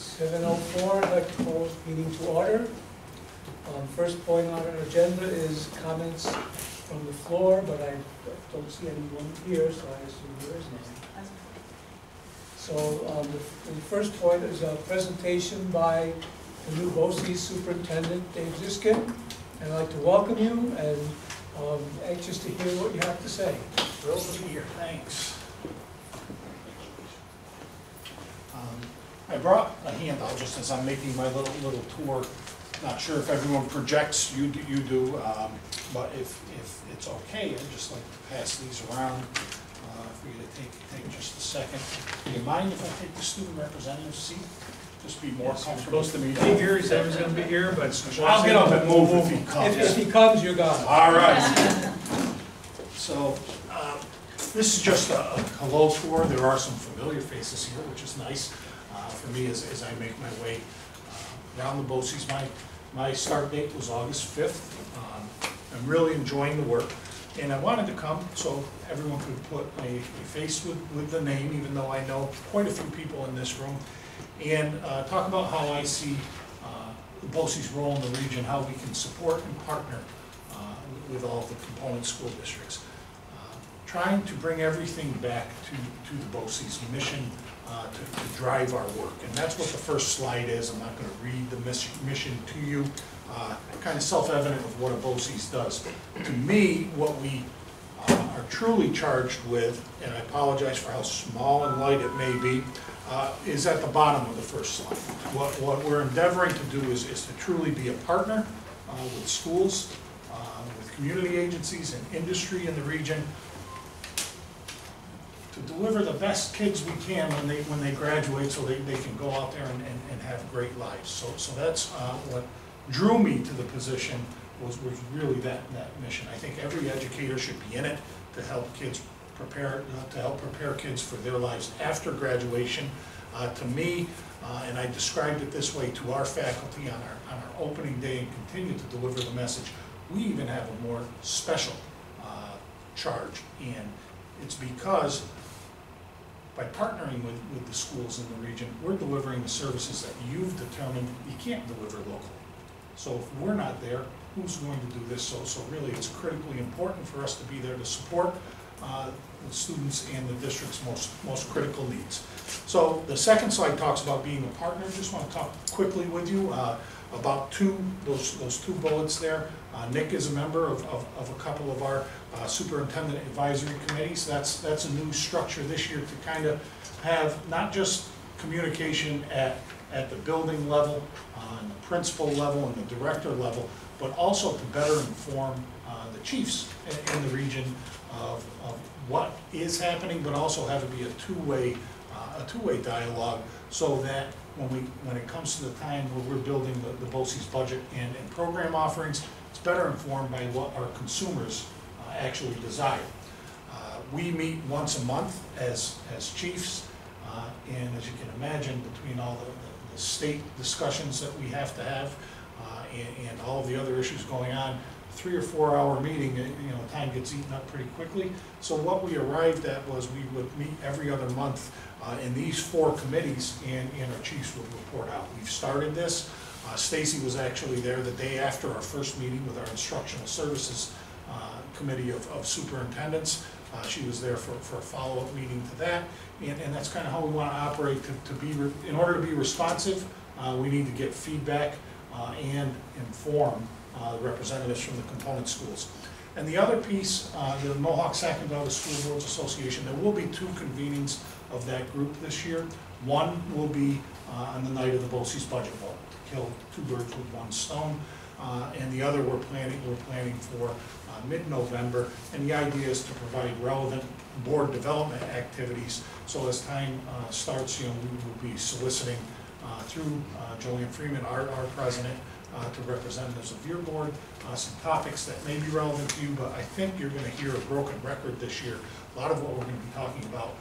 Seven oh four, I'd like to call meeting to order. Um, First point on our agenda is comments from the floor, but I don't see anyone here, so I assume there is none. So um, the the first point is a presentation by the new BOCES superintendent, Dave Ziskin. And I'd like to welcome you and um, anxious to hear what you have to say. Thrilled to be here, thanks. Um, I brought a handout just as I'm making my little, little tour. Not sure if everyone projects, you do, you do, um, but if, if it's okay, I'd just like to pass these around. Uh, If we could take, take just a second. Do you mind if I take the student representative seat? Just be more comfortable. Supposed to be here, he said he was gonna be here, but. I'll get up and move if he If if he comes, you're gone. All right. So, um, this is just a a hello tour. There are some familiar faces here, which is nice for me as, as I make my way uh, around the BOCES. My, my start date was August fifth. Um, I'm really enjoying the work, and I wanted to come so everyone could put a, a face with, with the name, even though I know quite a few people in this room, and uh, talk about how I see uh, the BOCES role in the region, how we can support and partner uh, with all the component school districts. Uh, Trying to bring everything back to, to the BOCES mission uh, to to drive our work. And that's what the first slide is. I'm not going to read the mission, to you. Kind of self-evident of what a BOCES does. To me, what we uh, are truly charged with, and I apologize for how small and light it may be, uh, is at the bottom of the first slide. What, what we're endeavoring to do is, is to truly be a partner uh, with schools, uh, with community agencies and industry in the region to deliver the best kids we can when they, when they graduate, so they, they can go out there and, and, and have great lives. So, so that's, uh, what drew me to the position was, was really that, that mission. I think every educator should be in it to help kids prepare, uh, to help prepare kids for their lives after graduation. Uh, to me, uh, and I described it this way to our faculty on our, on our opening day and continue to deliver the message, we even have a more special, uh, charge. And it's because by partnering with, with the schools in the region, we're delivering the services that you've determined you can't deliver locally. So if we're not there, who's going to do this? So, so really, it's critically important for us to be there to support uh, the students and the district's most, most critical needs. So the second slide talks about being a partner. Just want to talk quickly with you uh, about two, those, those two bullets there. Uh, Nick is a member of, of, of a couple of our uh, superintendent advisory committees. That's, that's a new structure this year to kind of have not just communication at, at the building level, on the principal level and the director level, but also to better inform uh, the chiefs in, in the region of, of what is happening, but also have it be a two-way, uh, a two-way dialogue, so that when we, when it comes to the time where we're building the, the BOCES budget and, and program offerings, it's better informed by what our consumers uh, actually desire. Uh, We meet once a month as, as chiefs, uh, and as you can imagine, between all the, the state discussions that we have to have, uh, and, and all of the other issues going on, three or four hour meeting, you know, time gets eaten up pretty quickly. So what we arrived at was we would meet every other month uh, in these four committees, and, and our chiefs would report out. We've started this. Uh, Stacy was actually there the day after our first meeting with our instructional services committee of, of superintendents. Uh, She was there for, for a follow-up meeting to that, and, and that's kind of how we want to operate, to, to be, in order to be responsive, uh, we need to get feedback uh, and inform uh, representatives from the component schools. And the other piece, uh, the Mohawk Sac Valley School Boards Association, there will be two convenings of that group this year. One will be uh, on the night of the BOCES budget vote, to kill two birds with one stone. And the other, we're planning, we're planning for mid-November. And the idea is to provide relevant board development activities. So as time uh, starts, you know, we will be soliciting uh, through uh, Joanne Freeman, our, our president, uh, to representatives of your board, uh, some topics that may be relevant to you, but I think you're gonna hear a broken record this year. A lot of what we're gonna be talking about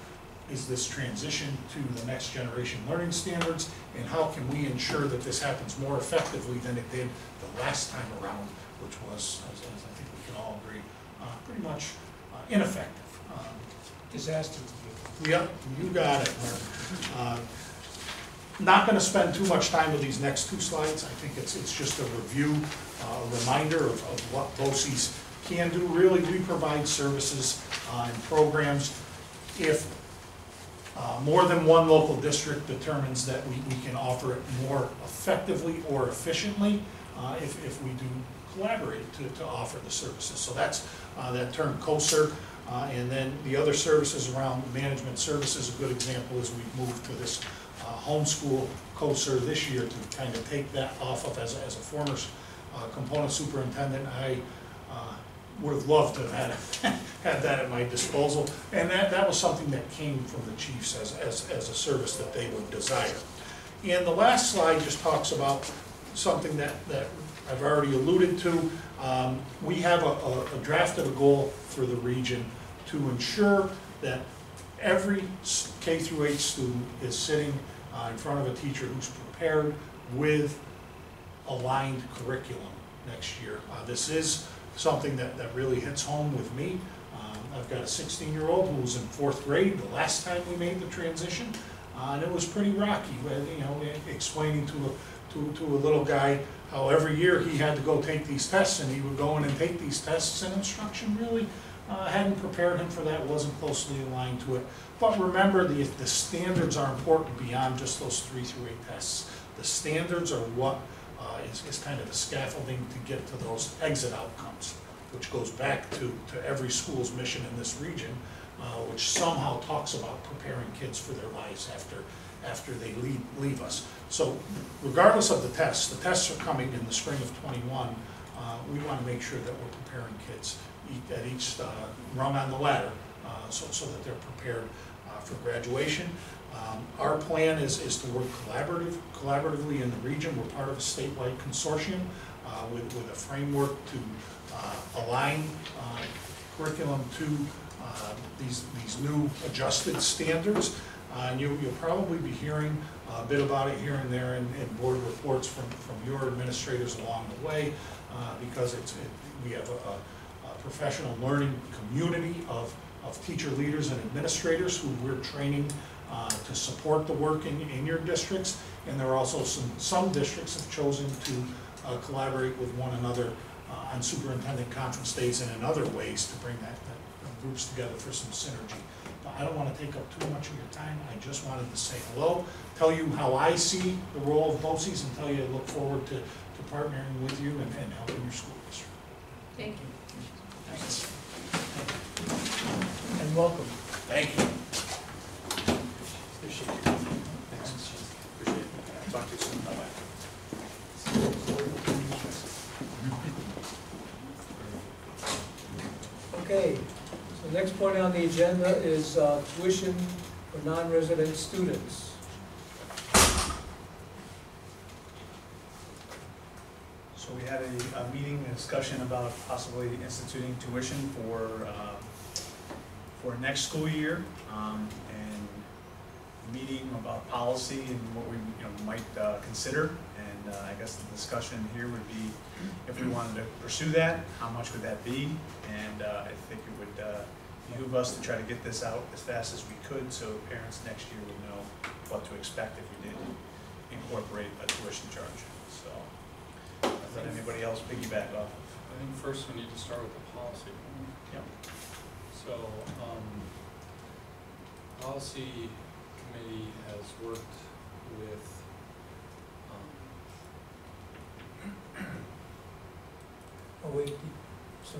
is this transition to the next generation learning standards, and how can we ensure that this happens more effectively than it did the last time around, which was, as, as I think pretty much uh, ineffective. Um, Disaster. Yep, you got it. Uh, Not gonna spend too much time with these next two slides, I think it's, it's just a review, uh, a reminder of, of what BOCES can do. Really, we provide services uh, and programs if uh, more than one local district determines that we, we can offer it more effectively or efficiently, uh, if, if we do collaborate to, to offer the services. So that's, uh, that term COSER, uh, and then the other services around management services, a good example is we've moved to this uh, homeschool COSER this year to kind of take that off of, as, a- as a former uh, component superintendent, I uh, would have loved to have had, had that at my disposal. And that, that was something that came from the chiefs as, as, as a service that they would desire. And the last slide just talks about something that, that I've already alluded to. Um, We have a, a a draft of a goal for the region to ensure that every K through eight student is sitting uh, in front of a teacher who's prepared with aligned curriculum next year. Uh, This is something that, that really hits home with me. Um, I've got a sixteen-year-old who was in fourth grade the last time we made the transition, uh, and it was pretty rocky, you know, explaining to a, to, to a little guy how every year he had to go take these tests, and he would go in and take these tests, and instruction really uh, hadn't prepared him for that, wasn't closely aligned to it. But remember, the, the standards are important beyond just those three through eight tests. The standards are what uh, is, is kind of the scaffolding to get to those exit outcomes, which goes back to, to every school's mission in this region, uh, which somehow talks about preparing kids for their lives after, after they leave, leave us. So regardless of the tests, the tests are coming in the spring of twenty-one, uh, we want to make sure that we're preparing kids at each uh, rung on the ladder, uh, so, so that they're prepared uh, for graduation. Um, Our plan is, is to work collaborative, collaboratively in the region. We're part of a statewide consortium uh, with, with a framework to uh, align curriculum to these, these new adjusted standards. Uh, And you, you'll probably be hearing a bit about it here and there in, in board reports from, from your administrators along the way, uh, because it's, it- we have a, a- a professional learning community of, of teacher leaders and administrators who we're training uh, to support the work in, in your districts. And there are also some, some districts have chosen to uh, collaborate with one another uh, on superintendent conference days and in other ways to bring that, that groups together for some synergy. But I don't want to take up too much of your time, I just wanted to say hello, tell you how I see the role of BOCES, and tell you I look forward to, to partnering with you and, and helping your school district. Thank you. Thanks. And welcome. Thank you. Appreciate it. Thanks. Appreciate it. Talk to you soon. Bye-bye. Okay, so the next point on the agenda is uh, tuition for non-resident students. So we had a, a meeting, a discussion about possibly instituting tuition for, uh, for next school year, um, and meeting about policy and what we, you know, might, uh, consider. And, uh, I guess the discussion here would be, if we wanted to pursue that, how much would that be? And, uh, I think it would, uh, behoove us to try to get this out as fast as we could, so parents next year would know what to expect if we did incorporate a tuition charge, so. Let anybody else piggyback off of. I think first we need to start with the policy. Yep. So, um, policy committee has worked with, um, Oh, wait, so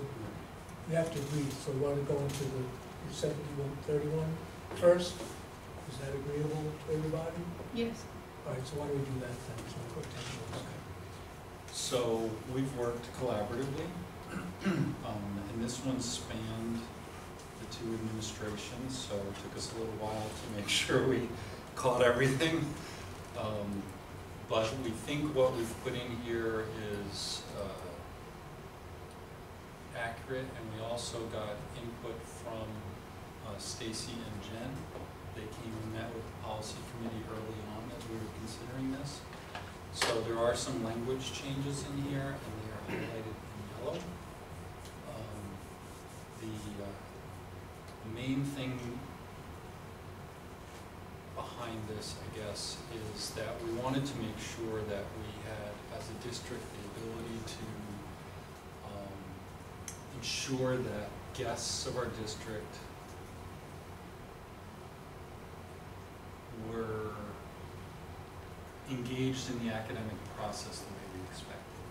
we have to read, so we want to go into the 7131 first. Is that agreeable to everybody? Yes. All right, so why don't we do that then, so we'll go take those. So we've worked collaboratively, um, and this one spanned the two administrations, so it took us a little while to make sure we caught everything. Um, but we think what we've put in here is, uh, and we also got input from, uh, Stacy and Jen. They came and met with the policy committee early on as we were considering this. So there are some language changes in here, and they are highlighted in yellow. Um, The uh, main thing behind this, I guess, is that we wanted to make sure that we had, as a district, the ability to ensure that guests of our district were engaged in the academic process the way we expected.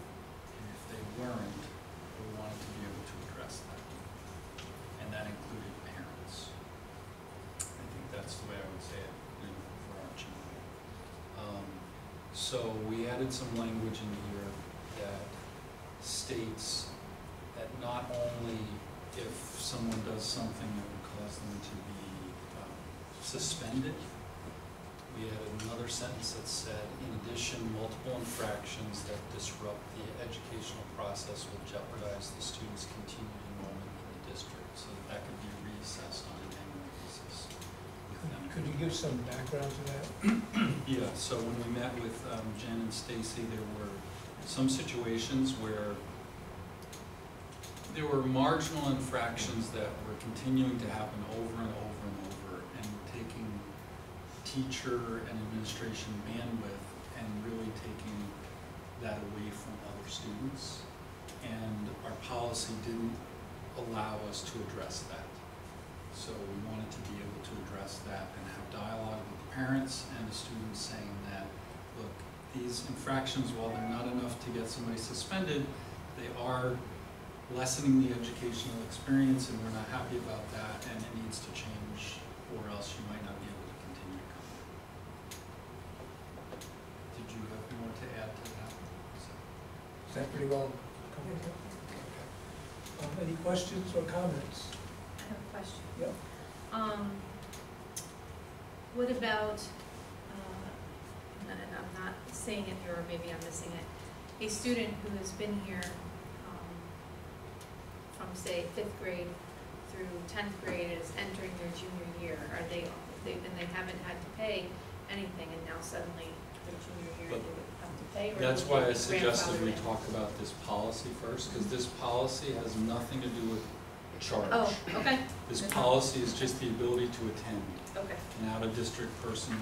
And if they weren't, we wanted to be able to address that. And that included parents. I think that's the way I would say it in overarching way. Um, So we added some language in here that states not only if someone does something that would cause them to be um, suspended, we had another sentence that said, in addition, multiple infractions that disrupt the educational process will jeopardize the student's continued enrollment in the district, so that that could be reassessed on an annual basis. Could- Could you give some background to that? Yeah, so when we met with um, Jen and Stacy, there were some situations where there were marginal infractions that were continuing to happen over and over and over, and taking teacher and administration bandwidth and really taking that away from other students. And our policy didn't allow us to address that. So we wanted to be able to address that and have dialogue with the parents and the students saying that, look, these infractions, while they're not enough to get somebody suspended, they are lessening the educational experience and we're not happy about that and it needs to change or else you might not be able to continue to come. Did you have more to add to that? Is that pretty well covered? Um, Any questions or comments? I have a question. Yep. Um, what about, uh, and and I'm not saying it here, or maybe I'm missing it, a student who has been here, from say fifth grade through tenth grade is entering their junior year, are they, they, and they haven't had to pay anything, and now suddenly their junior year, But they would have to pay, or That's would why they I be suggested we grandfathered in? talk about this policy first, because this policy has nothing to do with charge. Oh, okay, This Okay. policy is just the ability to attend, okay, an out-of-district person,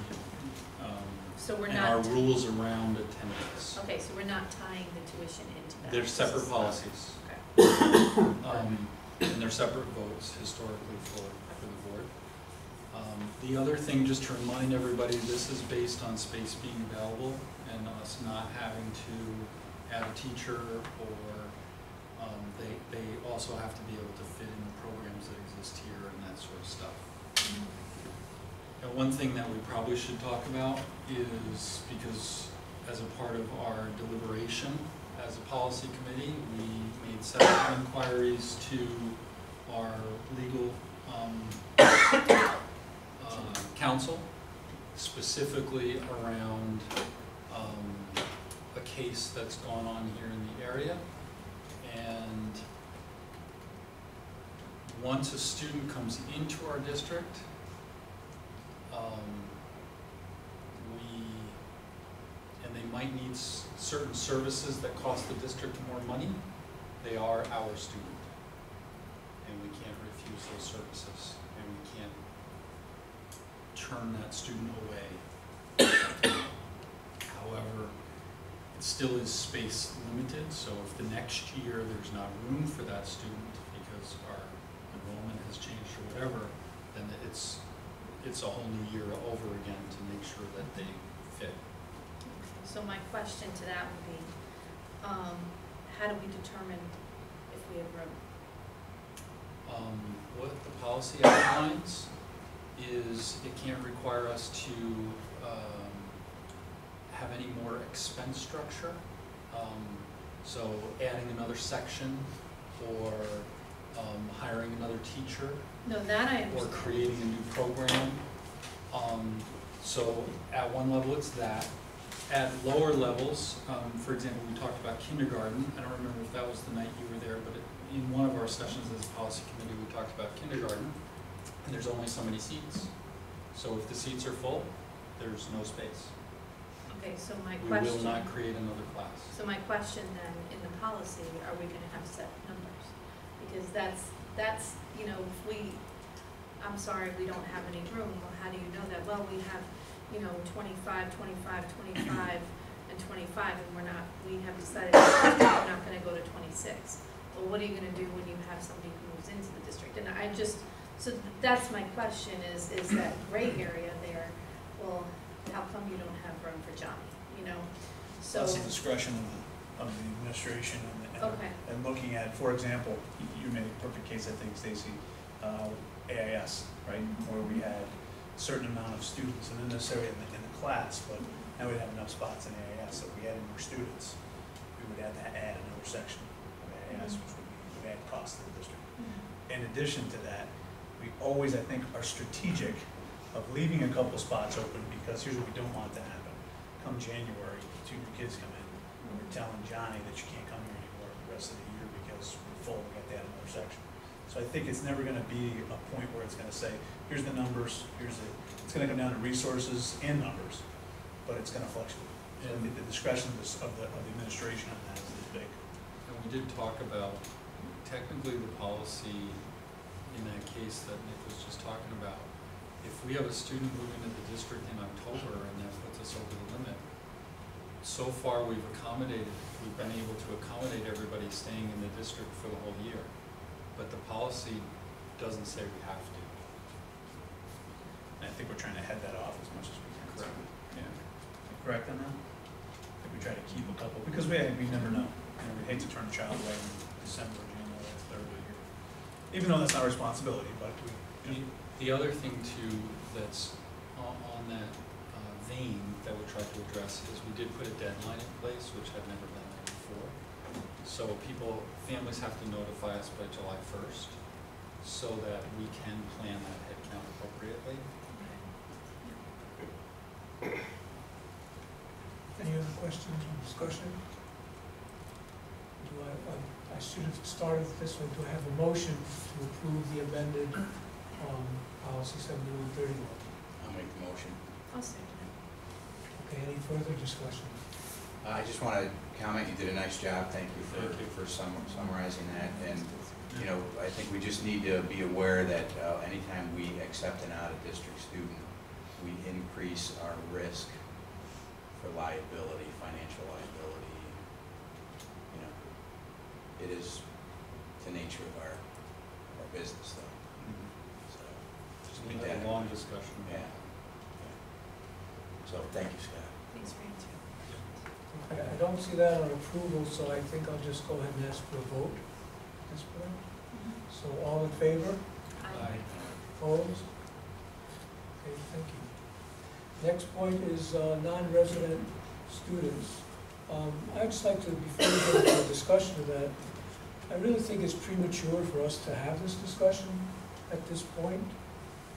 um, so we're and our not, rules around attendance. okay, so we're not tying the tuition into that. They're separate policies. Um, and they're separate votes historically for, for the board. Um, The other thing, just to remind everybody, this is based on space being available and us not having to add a teacher or, um, they, they also have to be able to fit in the programs that exist here and that sort of stuff. And one thing that we probably should talk about is, because as a part of our deliberation as a policy committee, we made several inquiries to our legal, um, uh, counsel, specifically around, um, a case that's gone on here in the area. And once a student comes into our district, um, we, and they might need certain services that cost the district more money, they are our student. And we can't refuse those services, and we can't turn that student away. However, it still is space limited, so if the next year there's not room for that student because our enrollment has changed or whatever, then it's, it's a whole new year over again to make sure that they fit. So my question to that would be, um, how do we determine if we have room? Um, what the policy outlines is it can't require us to, um, have any more expense structure. Um, so adding another section or, um, hiring another teacher No, that I or creating a new program. Um, so at one level, it's that. At lower levels, um, for example, we talked about kindergarten. I don't remember if that was the night you were there, but in one of our sessions as a policy committee, we talked about kindergarten. And there's only so many seats. So if the seats are full, there's no space. Okay, so my question We will not create another class. so my question then, in the policy, are we gonna have set numbers? Because that's, that's, you know, if we, I'm sorry, we don't have any room, well, how do you know that? Well, we have, you know, 25, 25, 25, and twenty-five, and we're not, we have decided we're not gonna go to twenty-six. Well, what are you gonna do when you have somebody who moves into the district? And I just, so that's my question, is, is that gray area there, well, how come you don't have room for Johnny, you know? So, That's the discretion of the, of the administration and, and, okay, and looking at, for example, you- you made a perfect case, I think, Stacy, uh, AIS, right? Where we had certain amount of students, and not necessarily in the, in the class, but now we have enough spots in AIS, so if we added more students, we would have to add another section of AIS, mm-hmm. which would, be- would add cost to the district. Mm-hmm. In addition to that, we always, I think, are strategic of leaving a couple spots open, because here's what we don't want to happen. Come January, two new kids come in, and we're telling Johnny that you can't come here anymore for the rest of the year because we're full, we got to add another section. So I think it's never gonna be a point where it's gonna say, here's the numbers, here's the, it's gonna come down to resources and numbers, but it's gonna fluctuate. So I think the discretion of this- of the, of the administration on that is is big. And we did talk about, technically, the policy in that case that Nick was just talking about. If we have a student moving into the district in October and that puts us over the limit, so far we've accommodated, we've been able to accommodate everybody staying in the district for the whole year. But the policy doesn't say we have to. I think we're trying to head that off as much as we can. Correct. Yeah. Correct on that? I think we try to keep a couple, because we, we never know. You know, we hate to turn a child away in December, January, third of the year. Even though that's not our responsibility, but we, The, the other thing too, that's on, that uh, vein that we tried to address is we did put a deadline in place, which had never been. So people, families have to notify us by July first, so that we can plan that headcount appropriately. Any other questions or discussion? Do I, I- I should have started this one, do I have a motion to approve the amended, um, policy seventy-one thirty-one? I'll make the motion. I'll second it. Okay, any further discussion? I just want to comment, you did a nice job, thank you for, Thank you. for sum- summarizing that. And, you know, I think we just need to be aware that uh, anytime we accept an out-of-district student, we increase our risk for liability, financial liability. You know, it is the nature of our, our business though, so. just We keep had that a long discussion. Yeah. yeah. So, thank you, Scott. Thanks for answering. I, I don't see that on approval, so I think I'll just go ahead and ask for a vote at this point. So all in favor? Aye. Opposed? Okay, thank you. Next point is uh, non-resident students. Um, I'd just like to, before we go into a discussion of that, I really think it's premature for us to have this discussion at this point,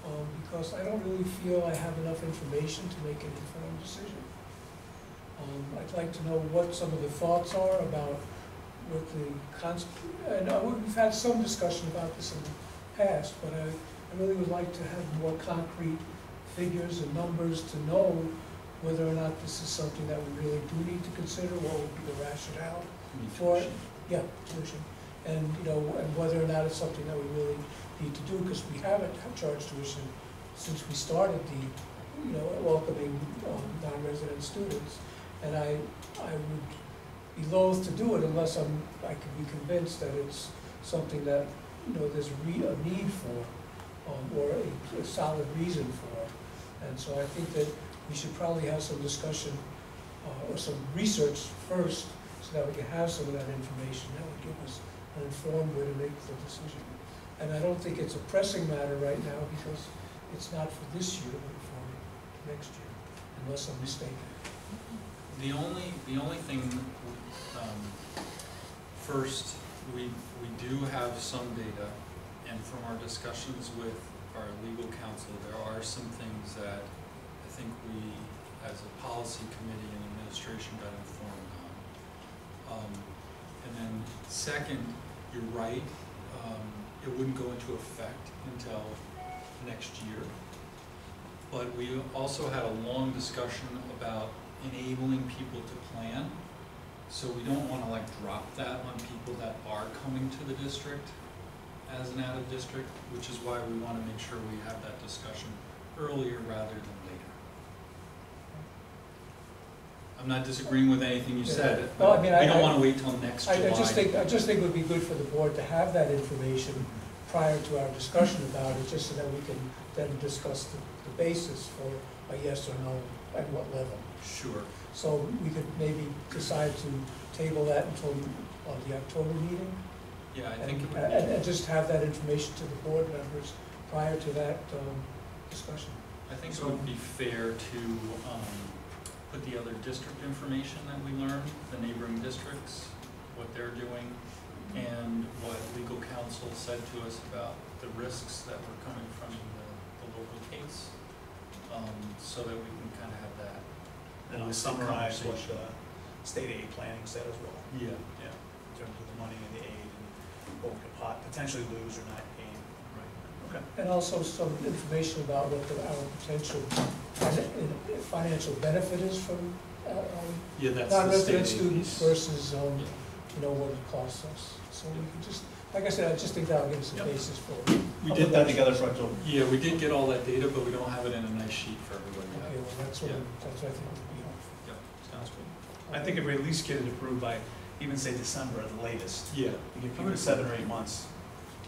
um, because I don't really feel I have enough information to make an informed decision. Um, I'd like to know what some of the thoughts are about what the and uh, we've had some discussion about this in the past, but I, I really would like to have more concrete figures and numbers to know whether or not this is something that we really do need to consider, what would be the rationale for it. Yeah, tuition, and, you know, and whether or not it's something that we really need to do, because we haven't charged tuition since we started the, you know, welcoming, um, non-resident students. And I, I would be loath to do it unless I'm, I can be convinced that it's something that, you know, there's a re, a need for, um, or a, a solid reason for. And so I think that we should probably have some discussion, uh, or some research first, so that we can have some of that information, that would give us an informed way to make the decision. And I don't think it's a pressing matter right now, because it's not for this year, but for next year, unless I'm mistaken. The only, the only thing, um, first, we, we do have some data, and from our discussions with our legal counsel, there are some things that I think we, as a policy committee and administration, got informed on. Um, and then second, you're right, um, it wouldn't go into effect until next year. But we also had a long discussion about enabling people to plan. So we don't wanna like drop that on people that are coming to the district as an out-of-district, which is why we wanna make sure we have that discussion earlier rather than later. I'm not disagreeing with anything you said, No, I we mean, I- don't I- wanna wait till next I, July. I just think, I just think it would be good for the board to have that information prior to our discussion about it, just so that we can then discuss the, the basis for a yes or no at what level. Sure, So we could maybe decide to table that until uh, the October meeting? yeah, I think it And, would and be, and just have that information to the board members prior to that, um, discussion. I think it would be fair to, um, put the other district information that we learned, the neighboring districts, what they're doing, and what legal counsel said to us about the risks that were coming from the, the local case, um, so that we can kind of have that. And I'll summarize what the state aid planning said as well. Yeah, Yeah, in terms of the money and the aid and what we could pot- potentially lose or not gain. right. Okay. And also some information about what the, our potential fin- financial benefit is from, uh, um, Yeah, that's the non-resident aid students piece. versus, um, Yeah. you know, what it costs us. So we can just, like I said, I just think that'll give us a Yep. basis for. We I'll did put that together for October. Yeah, we did get all that data, but we don't have it in a nice sheet for everybody Okay, yet. well, that's what, Yeah. that's what I think would be helpful. Yeah, sounds good. I think if we at least get it approved by, even say December at the latest, Yeah, we give people seven or eight months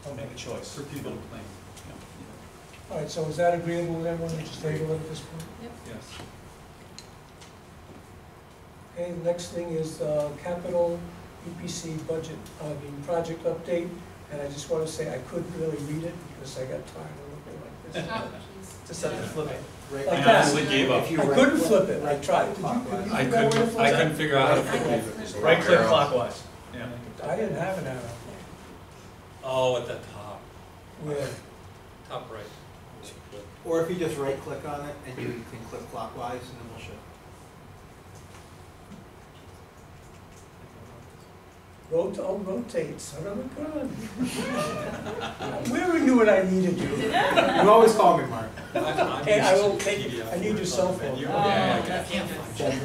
to make a choice. for people to plan. All right, so is that agreeable with everyone, to just table it at this point? Yes. Okay, the next thing is uh, capital EPC budget, I mean, project update. And I just want to say, I couldn't really read it because I got tired of looking like this. Oh, jeez. Just have to flip it. Like I that. honestly gave up. I couldn't flip it, I tried. Did you- did you I figure out where to couldn't, flip I couldn't figure out how to flip it. Right click clockwise. Yeah. I didn't have an arrow. Oh, at the top, Where? top right. Or if you just right click on it and you can click clockwise and then we'll show. Rot, oh, rotate, son of a gun. Where were you when I needed you? You always call me Mark. Okay, I will take, I need your cell phone. Yeah, I can't find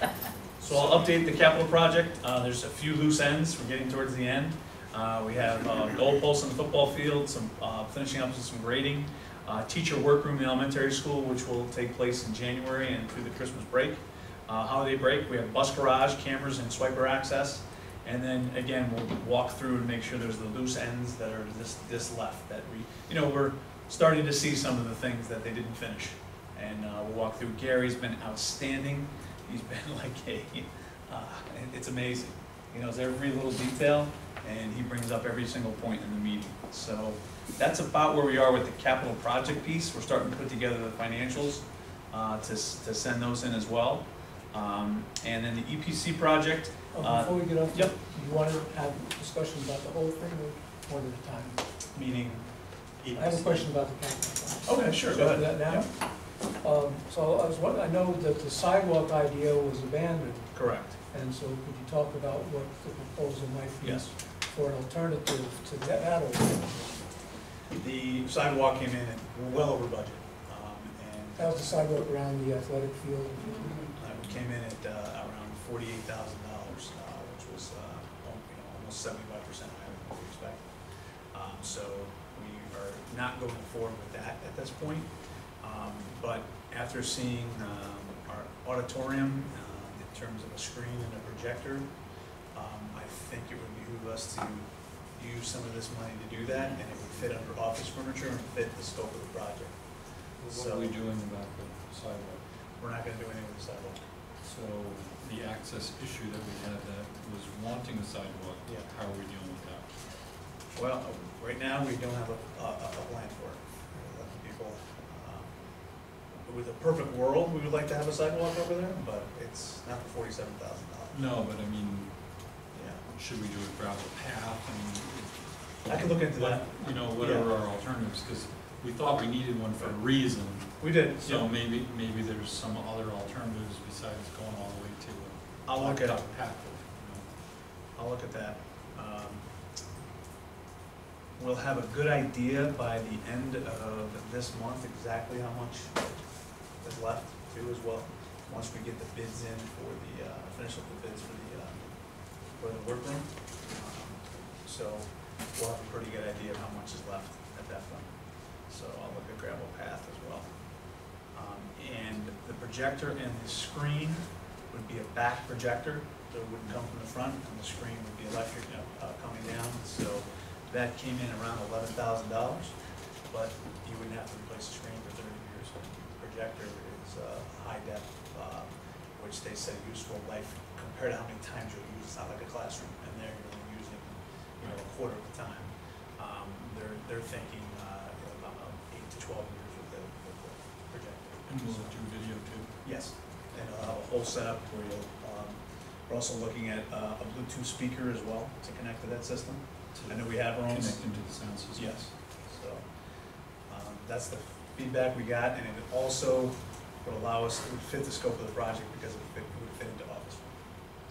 it. So I'll update the capital project. Uh, there's a few loose ends. We're getting towards the end. Uh, we have uh, goalposts on the football field, some, uh, finishing up with some grading. Uh, teacher workroom in the elementary school, which will take place in January and through the Christmas break. Uh, holiday break, we have bus garage, cameras and swiper access. And then again, we'll walk through and make sure there's the loose ends that are this, this left that we, you know, we're starting to see some of the things that they didn't finish. And, uh, we'll walk through. Gary's been outstanding. He's been like a, uh, it's amazing. He knows every little detail and he brings up every single point in the meeting. So that's about where we are with the capital project piece. We're starting to put together the financials, uh, to, to send those in as well. Um, and then the EPC project, Oh, Uh, Before we get off, do yep. you want to have a discussion about the whole thing or one at a time? meaning, I have a question about the capital. okay, sure, Should go I do ahead. that now? Um, So I was, wondering- I know that the sidewalk idea was abandoned, Correct, and so could you talk about what the proposal might be? yes. For an alternative to that, that alternative? The sidewalk came in well over budget. Um, That was the sidewalk around the athletic field. Uh, we came in at uh, around forty-eight thousand dollars, uh, which was, uh, you know, almost seventy-five percent higher than we expected. Um, so we are not going forward with that at this point. Um, but after seeing, um, our auditorium, uh, in terms of a screen and a projector, um, I think it would behoove us to use some of this money to do that, and it would fit under office furniture and fit the scope of the project. What are we doing about the sidewalk? We're not gonna do anything with the sidewalk. So the access issue that we had that was wanting a sidewalk, Yeah. how are we dealing with that? Well, right now, we don't have a, a, a plan for it. People, um, With a perfect world, we would like to have a sidewalk over there, but it's not for forty-seven thousand dollars. No, but I mean, Yeah, should we do a gravel path? I mean, I can look into what, that. you know, what are our alternatives? Because we thought we needed one for a reason. We did, So so maybe, maybe there's some other alternatives besides going all the way to a I'll look at, path. you know. I'll look at that. Um, We'll have a good idea by the end of this month exactly how much is left too as well. Once we get the bids in for the, uh, finish up the bids for the, uh, for the workroom. Um, So we'll have a pretty good idea of how much is left at that point. So I'll look at gravel path as projector and the screen would be a back projector, so it wouldn't come from the front, and the screen would be electric uh, uh coming down. So that came in around $11,000, but you wouldn't have to replace the screen for 30 years. The projector is uh, high depth, uh, which they said useful life compared to how many times you'll use. It's not like a classroom, and there you're only using you know a quarter of the time. Um, they're they're thinking uh, about eight to 12 and will it do video too? Yes, and I'll have a whole setup where you'll, um, we're also looking at uh, a Bluetooth speaker as well to connect to that system. I know we have our own. Connect into the sound system? Yes, so, um, that's the feedback we got, and it also would allow us, it would fit the scope of the project because it fit, it would fit into office.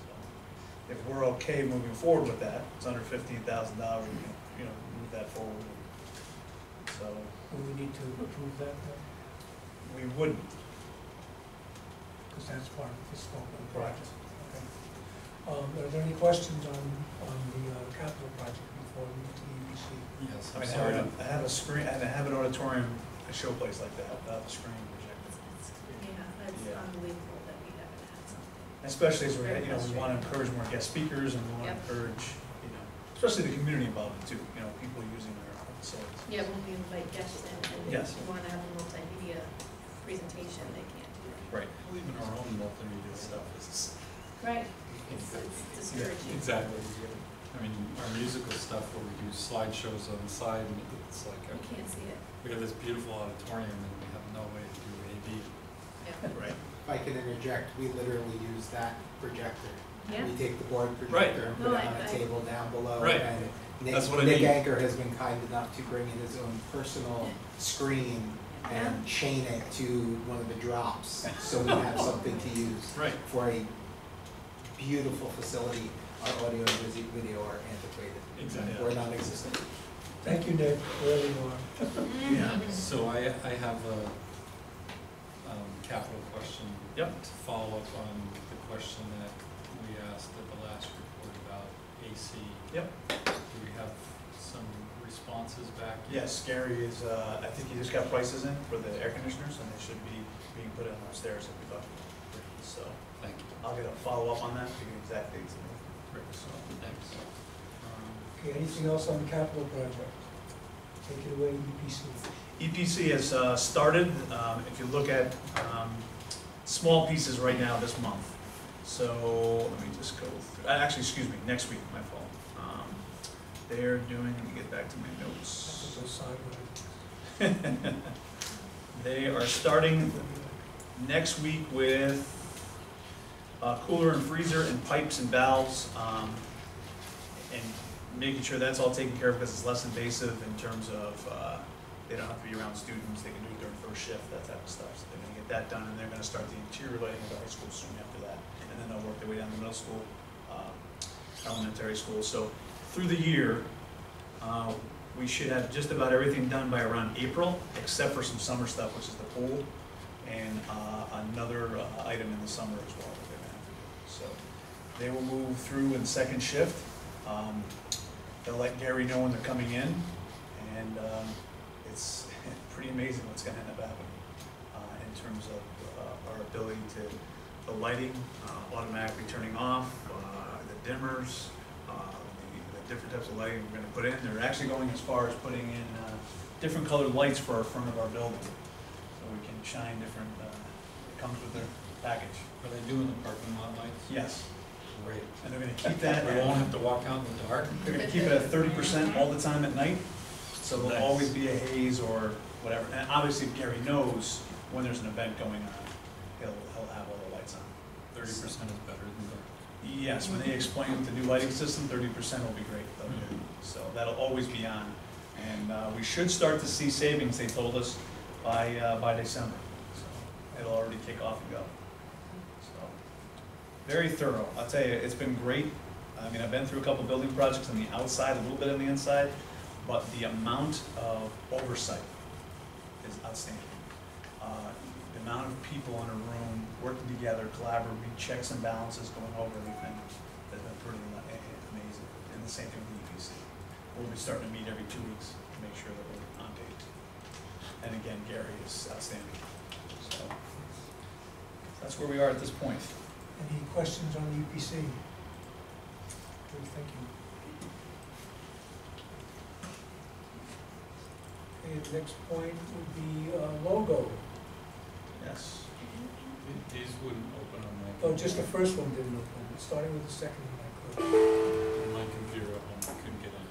So, If we're okay moving forward with that, it's under fifteen thousand dollars, we can, you know, move that forward. So, Do we need to approve that, we wouldn't, because that's part of the scope of the project? Okay. Um, Are there any questions on, on the uh, capital project before we move to the Yes, I I'm mean, sorry. have a- I have a screen, I have an auditorium, a showplace like that, without the screen projector. Yeah, that's Yeah. unbelievable that we haven't had something. Especially as we're, you know, we want to encourage more guest speakers and we want to Yep. encourage, you know, especially the community involvement too, you know, people using our facilities. Yeah, when we invite guests in and Yes. we want to have a multimedia presentation, they can't do that. Right. Even our own multimedia stuff is. Right. It's, it's discouraging. Exactly. I mean, our musical stuff where we do slideshows on the side and it's like, You a- can't see it, we have this beautiful auditorium and we have no way to do AV. yeah. Right. If I can interject, we literally use that projector. Yeah. We take the board Right. projector and No, put it on a I- table down below. Right. And Nick, That's what I Nick mean. Anchor has been kind enough to bring in his own personal screen and chain it to one of the drops, so we have something to use Right. for a beautiful facility. Our audio and video are antiquated. Exactly. Or non-existent. Thank you, Nick, wherever you are. Yeah. So I, I have a, um, capital question. Yep. To follow up on the question that we asked at the last report about AC. Yep. Do we have some responses back? yet? Yes, Gary is, uh, I think he just got prices in for the air conditioners and they should be being put in upstairs if we thought. So Thank you. I'll get a follow-up on that, to get exact dates. Great. So, Thanks. Um, Okay, anything else on the capital project? Take it away, EPC. EPC has uh, started, um, if you look at um, small pieces right now this month. So let me just go, through- uh, actually, excuse me, next week, my fault. Um, They're doing, let me get back to my notes. They are starting next week with uh, cooler and freezer and pipes and valves, um, and making sure that's all taken care of because it's less invasive in terms of, uh, they don't have to be around students, they can do it during first shift, that type of stuff. So they're gonna get that done, and they're gonna start the interior lighting of the high school soon after that. And then they'll work their way down to middle school, um, elementary school. So through the year, uh, we should have just about everything done by around April, except for some summer stuff, which is the pool, and uh, another uh, item in the summer as well to. So they will move through in second shift. Um, They'll let Gary know when they're coming in, and um, it's pretty amazing what's gonna end up happening uh, in terms of uh, our ability to, the lighting uh, automatically turning off, the dimmers, different types of lighting we're gonna put in. They're actually going as far as putting in uh, different colored lights for our front of our building, so we can shine different, uh, it comes with their package. Are they doing the parking lot lights? Yes, Great. and they're gonna keep that. We won't have to walk out in the dark? They're gonna keep it at thirty percent all the time at night, so Nice. there'll always be a haze or whatever. And obviously, Gary knows when there's an event going on, he'll, he'll have all the lights on. Thirty percent is better. Yes, when they explain the new lighting system, thirty percent will be great, they'll do. So that'll always be on. And, uh, we should start to see savings, they told us, by, uh, by December. So it'll already kick off and go. So, very thorough. I'll tell you, it's been great. I mean, I've been through a couple building projects on the outside, a little bit on the inside, but the amount of oversight is outstanding. Amount of people in a room working together, collaborating, checks and balances, going over everything, has been pretty amazing. And the same thing with the EPC. We'll be starting to meet every two weeks to make sure that we're on date. And again, Gary is outstanding. So that's where we are at this point. Any questions on the EPC? What you? Okay, the next point would be uh, logo. Yes. These wouldn't open on my. Oh, just the first one didn't open, starting with the second one I could. On my computer at home, couldn't get in.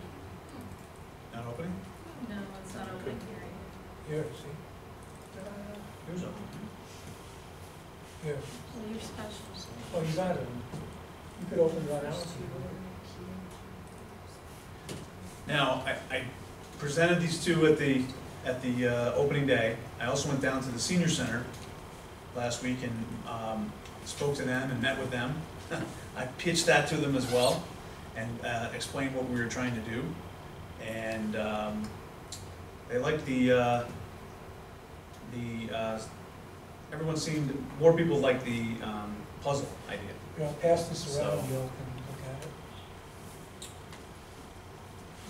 Not opening? No, it's not open here. Here, see, Here's open. here. Well, you're special, so. Oh, you got it. You could open it on our Now, I, I presented these two at the, at the, uh, opening day. I also went down to the senior center last week and, um, spoke to them and met with them. I pitched that to them as well and, uh, explained what we were trying to do. And, um, they liked the, uh, the, uh, everyone seemed, more people liked the, um, puzzle idea. You know, pass this around, So- you all can look at it.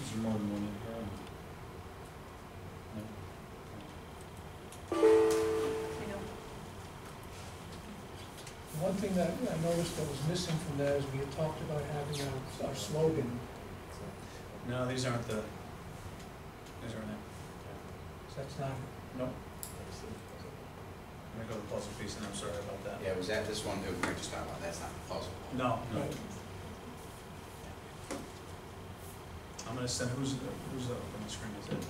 Is there more than one that I noticed that was missing from that is we had talked about having our, our slogan, No, these aren't the, these aren't it. so that's not, Nope. I'm gonna go to the puzzle piece, and I'm sorry about that. Yeah, was that this one that we were just talking about? That's not the puzzle. No, no. right, I'm gonna send, who's, the- who's up on the screen, is it?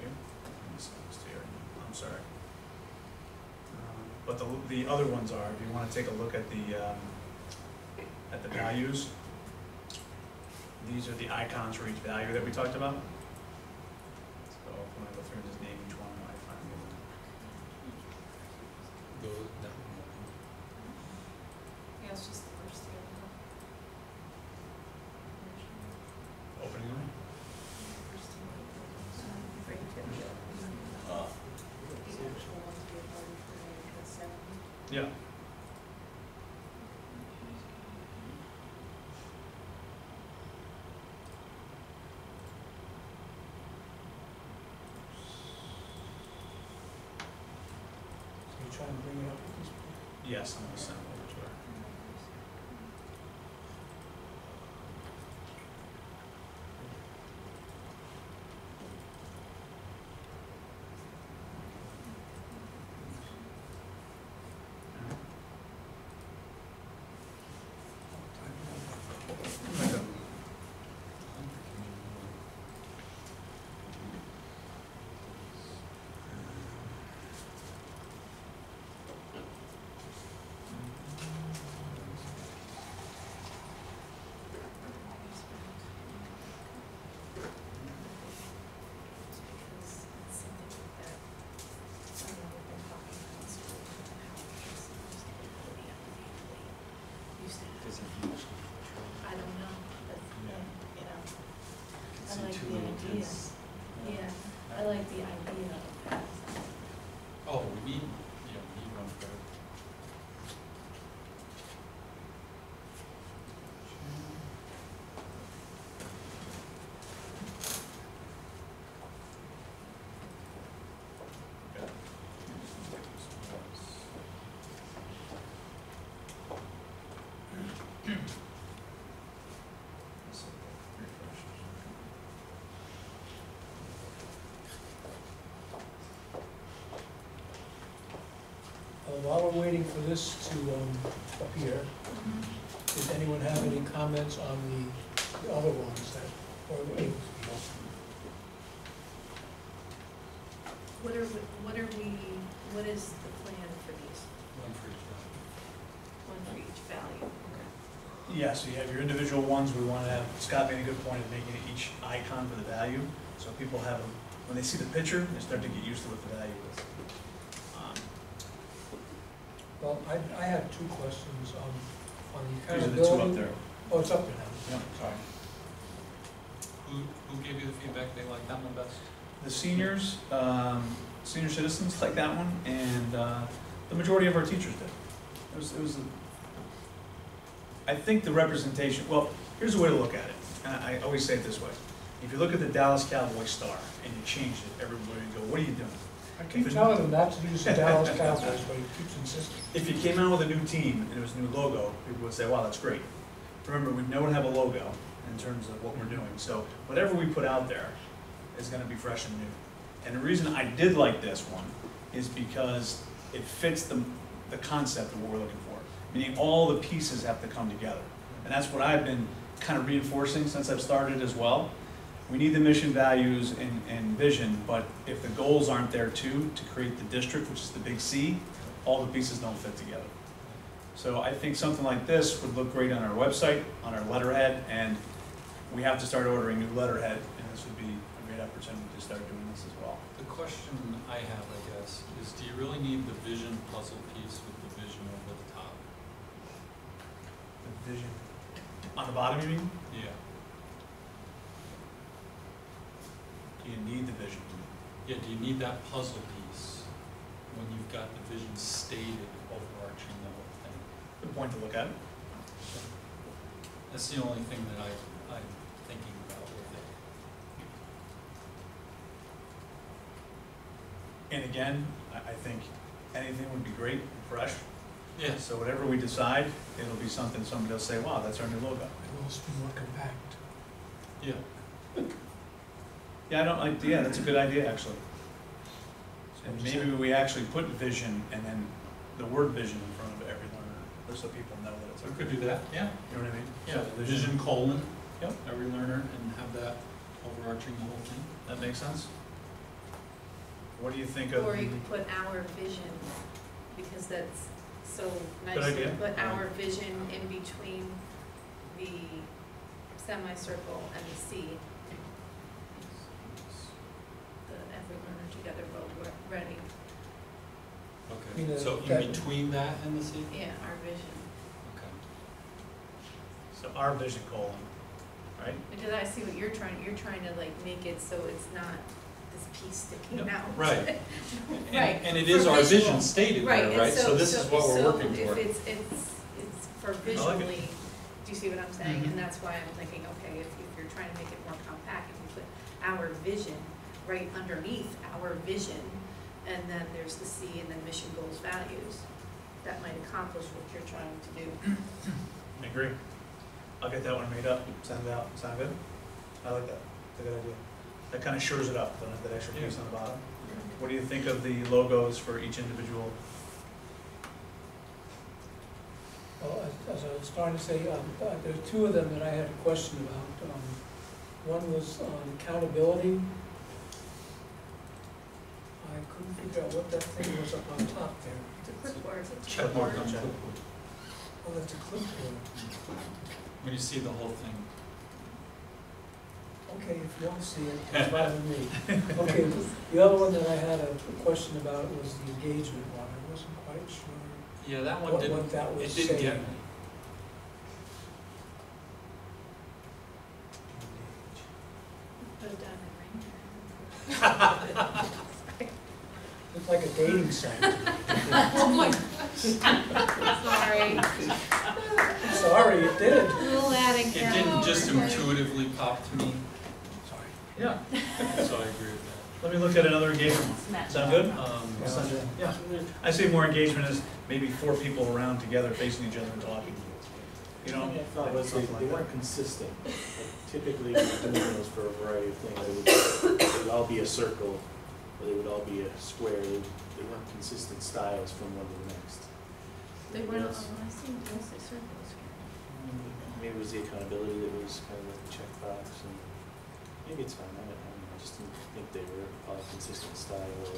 Here? Let me send this to you. I'm sorry. Um, But the, the other ones are, if you wanna take a look at the, um, at the values, these are the icons for each value that we talked about. So if you wanna go through and just name each one, I find them. Those, that one. yeah, it's just the first three. Opening them? Uh, Yeah. so you're trying to bring it up at this point. Yes, I'm gonna send it over to her. Okay. Does it usually? I don't know, but, Yeah. you know, can I see like two the little idea. kids. yeah, I like the idea of that. Oh, we need, yeah, we need one for. Uh, While we're waiting for this to um, appear, does anyone have any comments on the, the other ones that were able to be opened? What are, we- what are we, what is the plan for these, One for each one. one for each value? Yeah, so you have your individual ones, we wanna have, Scott made a good point of making each icon for the value, so people have, a- when they see the picture, they start to get used to what the value is. Well, I, I have two questions on, on the These are the accountability. two up there. Oh, it's up there now. Yeah, sorry. Who, who gave you the feedback they liked that one best? The seniors, um, senior citizens like that one, and, uh, the majority of our teachers did. It was, it was, a- I think the representation, well, here's a way to look at it, and I I always say it this way. If you look at the Dallas Cowboy star and you change it, everybody would go, what are you doing? I keep telling him not to use the Dallas Cowboys, but he keeps insisting. If you came out with a new team and it was a new logo, people would say, wow, that's great. Remember, we never have a logo in terms of what we're doing, so whatever we put out there is gonna be fresh and new. And the reason I did like this one is because it fits the, the concept of what we're looking for. Meaning all the pieces have to come together. And that's what I've been kind of reinforcing since I've started as well. We need the mission, values, and, and vision, but if the goals aren't there too, to create the district, which is the big C, all the pieces don't fit together. So I think something like this would look great on our website, on our letterhead, and we have to start ordering new letterhead, and this would be a great opportunity to start doing this as well. The question I have, I guess, is do you really need the vision puzzle piece with the vision over the top? The vision. On the bottom, you mean? Yeah. Do you need the vision? Yeah, do you need that puzzle piece when you've got the vision stated overarching the whole thing? Good point to look at. That's the only thing that I, I'm thinking about with it. And again, I, I think anything would be great, and fresh. Yes. So whatever we decide, it'll be something somebody will say, wow, that's our new logo. It will be more compact. Yeah. Yeah, I don't like, yeah, that's a good idea, actually. And maybe we actually put vision and then the word vision in front of every learner, just so people know that it's. So we could do that, yeah. You know what I mean? Yeah, So the vision colon, Yep. every learner, and have that overarching the whole thing. That makes sense? What do you think of? Or you could put our vision, because that's so nice to idea. put our vision in between the semicircle and the C. The every learner together vote re- ready, You know, Okay, so that- in between that and the C? yeah, our vision. Okay. So our vision colon, right? Because I see what you're trying, you're trying to like make it so it's not this piece sticking Yep. out. Right. Right, And, and it for our visual. vision stated Right, there, and right? so, So this is what we're working So toward. if it's, it's, it's for visually, do you see what I'm saying? Mhm. And that's why I'm thinking, okay, if, if you're trying to make it more compact, if you put our vision right underneath our vision, and then there's the C and then mission, goals, values, that might accomplish what you're trying to do. I agree. I'll get that one made up, send it out, sound good? I like that, it's a good idea. That kind of shores it up, doesn't it, that extra piece on the bottom. What do you think of the logos for each individual? Well, as- as I was starting to say, um, uh, there are two of them that I had a question about. Um, One was on accountability. I couldn't figure out what that thing was up on top there. The clipboard, it's a Check mark on clipboard. clipboard. Oh, that's a clipboard. When you see the whole thing. Okay, if you don't see it, it's fine with me. Okay, the other one that I had a question about was the engagement one. I wasn't quite sure Yeah, that one what, didn't, what that was it didn't get me. Put it down in right Looked like a dating site. Oh my. Sorry, Sorry, it did. little adding It didn't just intuitively pop to me, Sorry. Yeah, so I agree with that. let me look at another engagement. Sound good? that. Um, Yeah. Sound good? Yeah. I see more engagement as maybe four people around together facing each other and talking. You know? No, but they, Something they like that. weren't consistent. Like, Typically, we're doing those for a variety of things. It would, they would all be a circle, or they would all be a square. They, they weren't consistent styles from one to the next. They went, Yes. I see, mostly circles. Maybe it was the accountability that was kind of like the checkbox, and maybe it's fine, I don't know, I just didn't think they were all consistent style, or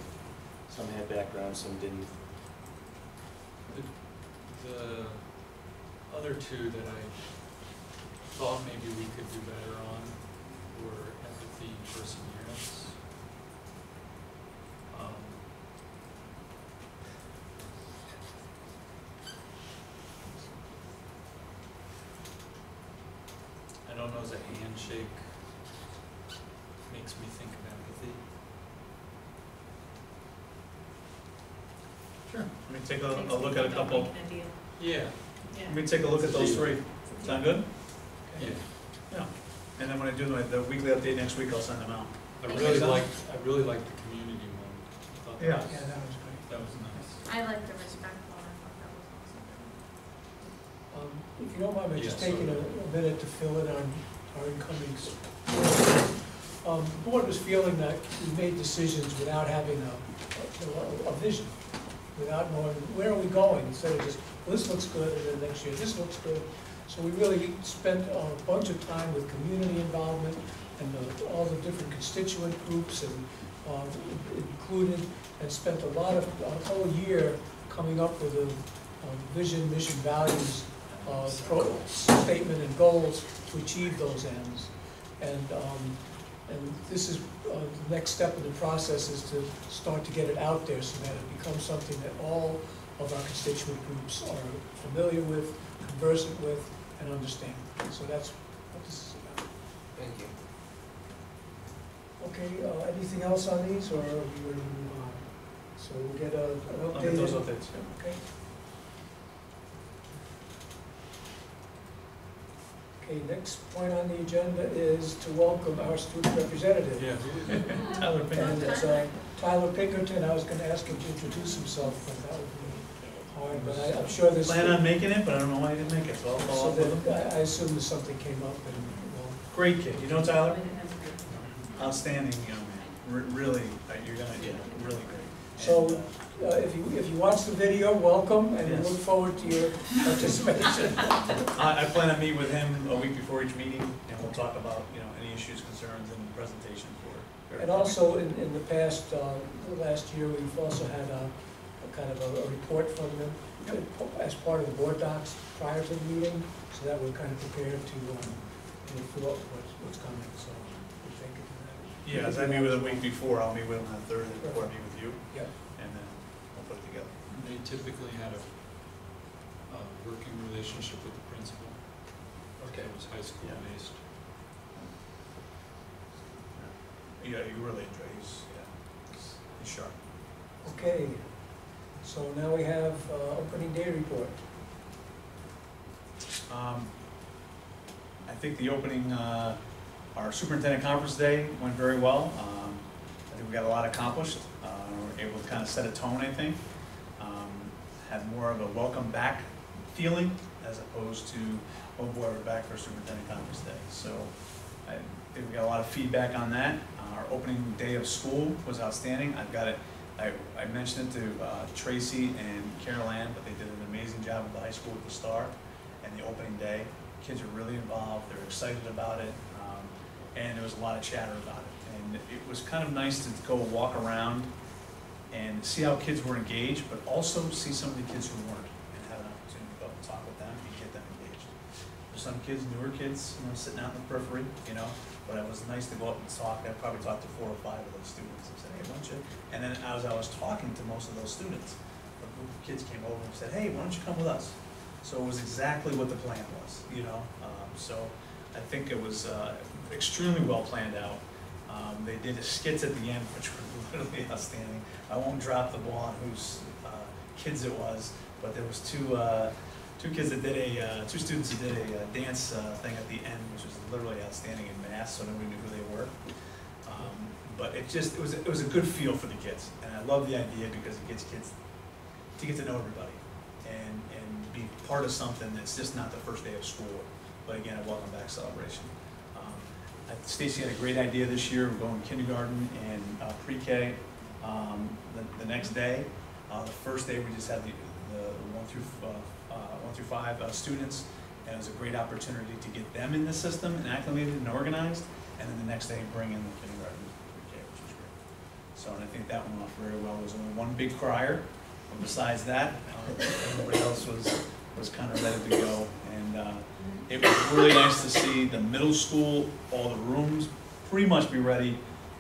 some had background, some didn't. The, the other two that I thought maybe we could do better on were empathy, and perseverance. Um, I don't know, as a handshake makes me think of empathy. Sure. Let me take a, a look at a couple, making a deal. Yeah, Yeah. let me take a look at those three. Sound good? yeah. Yeah. And then when I do my, the weekly update next week, I'll send them out. I really you. like, I really like the community one. I thought thought Yeah. that was, Yeah, that was great. that was nice. I like the respectful, I thought that was awesome. Um, If you don't mind me just Yes, taking a a minute to fill in on our incoming. Um, The board was feeling that we made decisions without having a, a- a vision, without knowing where are we going, instead of just, well, this looks good, and then next year, this looks good. So we really spent a bunch of time with community involvement and the- all the different constituent groups and uh, included, and spent a lot of, a whole year coming up with a um, vision, mission, values, uh, pro- statement and goals to achieve those ends. And, um, and this is, uh, the next step in the process is to start to get it out there so that it becomes something that all of our constituent groups are familiar with, conversant with, and understand. So that's what this is about. Thank you. Okay, uh, anything else on these, or are we ready to move on? So we'll get a, an update. those updates, Okay. Okay, next point on the agenda is to welcome our student representative. Yeah. Tyler And Pinkerton. it's uh, Tyler Pinkerton, I was gonna ask him to introduce himself, but that would be hard, but I, I'm sure there's. Plan on making it, but I don't know why he didn't make it, so I'll follow So up with him. I I assume that something came up and, well, Great kid, you know Tyler? Outstanding young man, Re- really, uh, you're gonna, yeah, really great. So- And, uh, uh, if you, if you watch the video, welcome, and we look forward to your participation. I, I plan to meet with him a week before each meeting, and we'll talk about, you know, any issues, concerns, and presentation for. And also, in, in the past, uh, the last year, we've also had a, a kind of a, a report from them as part of the board docs prior to the meeting, so that we're kind of prepared to, um, you know, fill up what's, what's coming, so thank you for that. Yeah, as I meet with him a week before, I'll meet with him on Thursday before I meet with you, Yep. and then we'll put it together. They typically had a, a working relationship with the principal. Okay. It was high school Yeah. based. Yeah, you really enjoy, he's, yeah, he's- he's sharp. Okay, so now we have, uh, opening day report. Um, I think the opening, uh, our superintendent conference day went very well. Um, I think we got a lot accomplished. Uh, we were able to kind of set a tone, I think. More of a welcome back feeling as opposed to, oh boy, we're back for superintendent conference day. So I think we got a lot of feedback on that. Our opening day of school was outstanding. I've got it, I, I mentioned it to uh, Tracy and Carol Ann, but they did an amazing job at the high school with the star and the opening day. Kids are really involved, they're excited about it, um, and there was a lot of chatter about it. And it was kind of nice to go walk around and see how kids were engaged, but also see some of the kids who weren't, and have an opportunity to go and talk with them and get them engaged. There's some kids, newer kids, you know, sitting out in the periphery, you know, but it was nice to go up and talk, I probably talked to four or five of those students, and said, hey, why don't you? And then as I was talking to most of those students, a group of kids came over and said, hey, why don't you come with us? So it was exactly what the plan was, you know, um, so I think it was, uh, extremely well planned out. Um, they did skits at the end, which were literally outstanding. I won't drop the ball on whose, uh, kids it was, but there was two, uh, two kids that did a, uh, two students that did a uh, dance, uh, thing at the end, which was literally outstanding in mass, so nobody knew who they were. Um, But it just, it was, it was a good feel for the kids, and I love the idea because it gets kids to get to know everybody and, and be part of something that's just not the first day of school, but again, a welcome back celebration. Um, Stacy had a great idea this year, we're going kindergarten and uh, pre-K um, the, the next day. Uh, The first day, we just had the, the one through, uh, uh, one through five uh, students, and it was a great opportunity to get them in the system and acclimated and organized, and then the next day, bring in the kindergarten which was great. So, and I think that went off very well, there was only one big crier, but besides that, uh, everybody else was, was kind of ready to go. And uh, it was really nice to see the middle school, all the rooms pretty much be ready.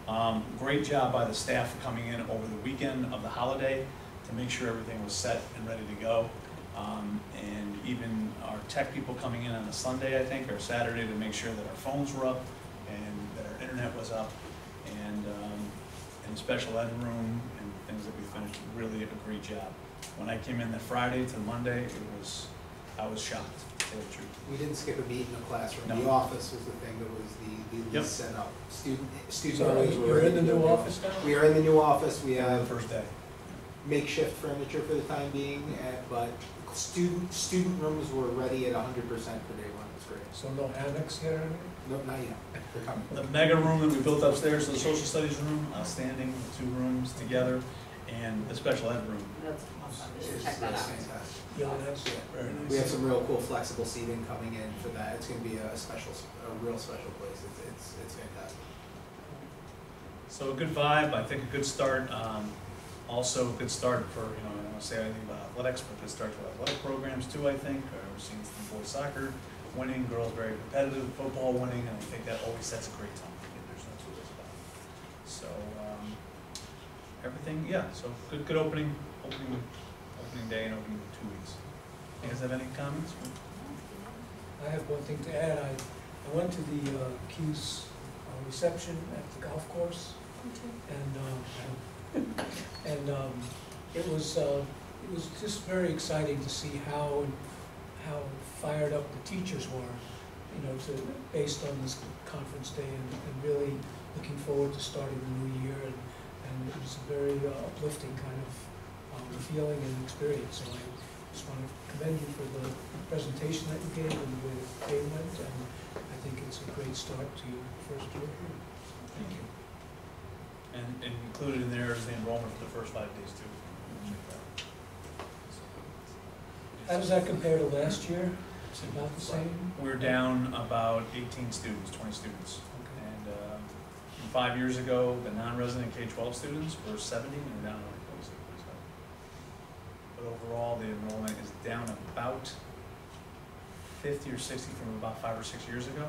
Um, Great job by the staff coming in over the weekend of the holiday to make sure everything was set and ready to go. Um, And even our tech people coming in on a Sunday, I think, or Saturday, to make sure that our phones were up and that our internet was up. And, um, and the special ed room and things that we finished, really a great job. When I came in that Friday to Monday, it was, I was shocked. Tell the. We didn't skip a beat in the classroom. The office was the thing that was the, the Yep. least set up. Student, student. So rooms were you're in the ready new office now? We are in the new office. We Yeah, the have first day. makeshift furniture for the time being, uh, but student, student rooms were ready at hundred percent for day one. It's great. So no hammocks here or anything? Nope, not yet. They're coming. The mega room that we built upstairs, the social studies room, outstanding, the two rooms together, and the special ed room. That's awesome, you check that out. fantastic. Yeah, that's very nice. We have some real cool flexible seating coming in for that. It's gonna be a special, a real special place. It's, it's, it's fantastic. So a good vibe, I think a good start, um, also a good start for, you know, I don't wanna say anything about athletics, but good start for athletic programs too, I think. Uh, We're seeing some boys soccer winning, girls very competitive, football winning, and I think that always sets a great tone. I think There's no two ways about it. So, um, everything, yeah, so good, good opening, opening, opening day and opening two weeks. You guys have any comments? I have one thing to add. I, I went to the uh, Q's uh, reception at the golf course, and, um, and um, it was, uh, it was just very exciting to see how, how fired up the teachers were, you know, to, based on this conference day, and and really looking forward to starting the new year, and, and it was a very uh, uplifting kind of um, feeling and experience, so I just want to commend you for the presentation that you gave and the way the day went, and I think it's a great start to your first year here. Thank you. And, and included in there is the enrollment for the first five days too. How does that compare to last year? Is it about the same? We're down about eighteen students, twenty students. Okay. And, uh, five years ago, the non-resident K-12 students were seventy, and we're down to like forty-six, forty-seven. But overall, the enrollment is down about fifty or sixty from about five or six years ago.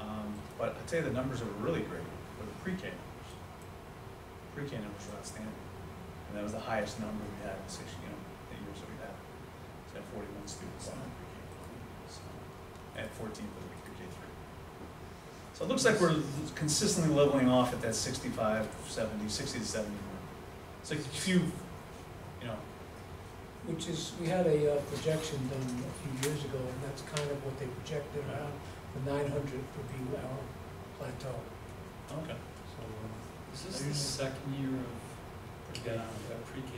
Um, but I'd say the numbers were really great were the pre-K numbers. Pre-K numbers were outstanding. And that was the highest number we had in six, you know, eight years that we had. So had forty-one students in the pre-K. So, And fourteen for the pre-K three. So it looks like we're consistently leveling off at that 65, 70, 60 to seventy mark. It's like a few, you know, Which is, we had a uh, projection done a few years ago, and that's kind of what they projected around, the nine hundred would be our plateau. okay. So, uh, Is this the second year of, again, pre-K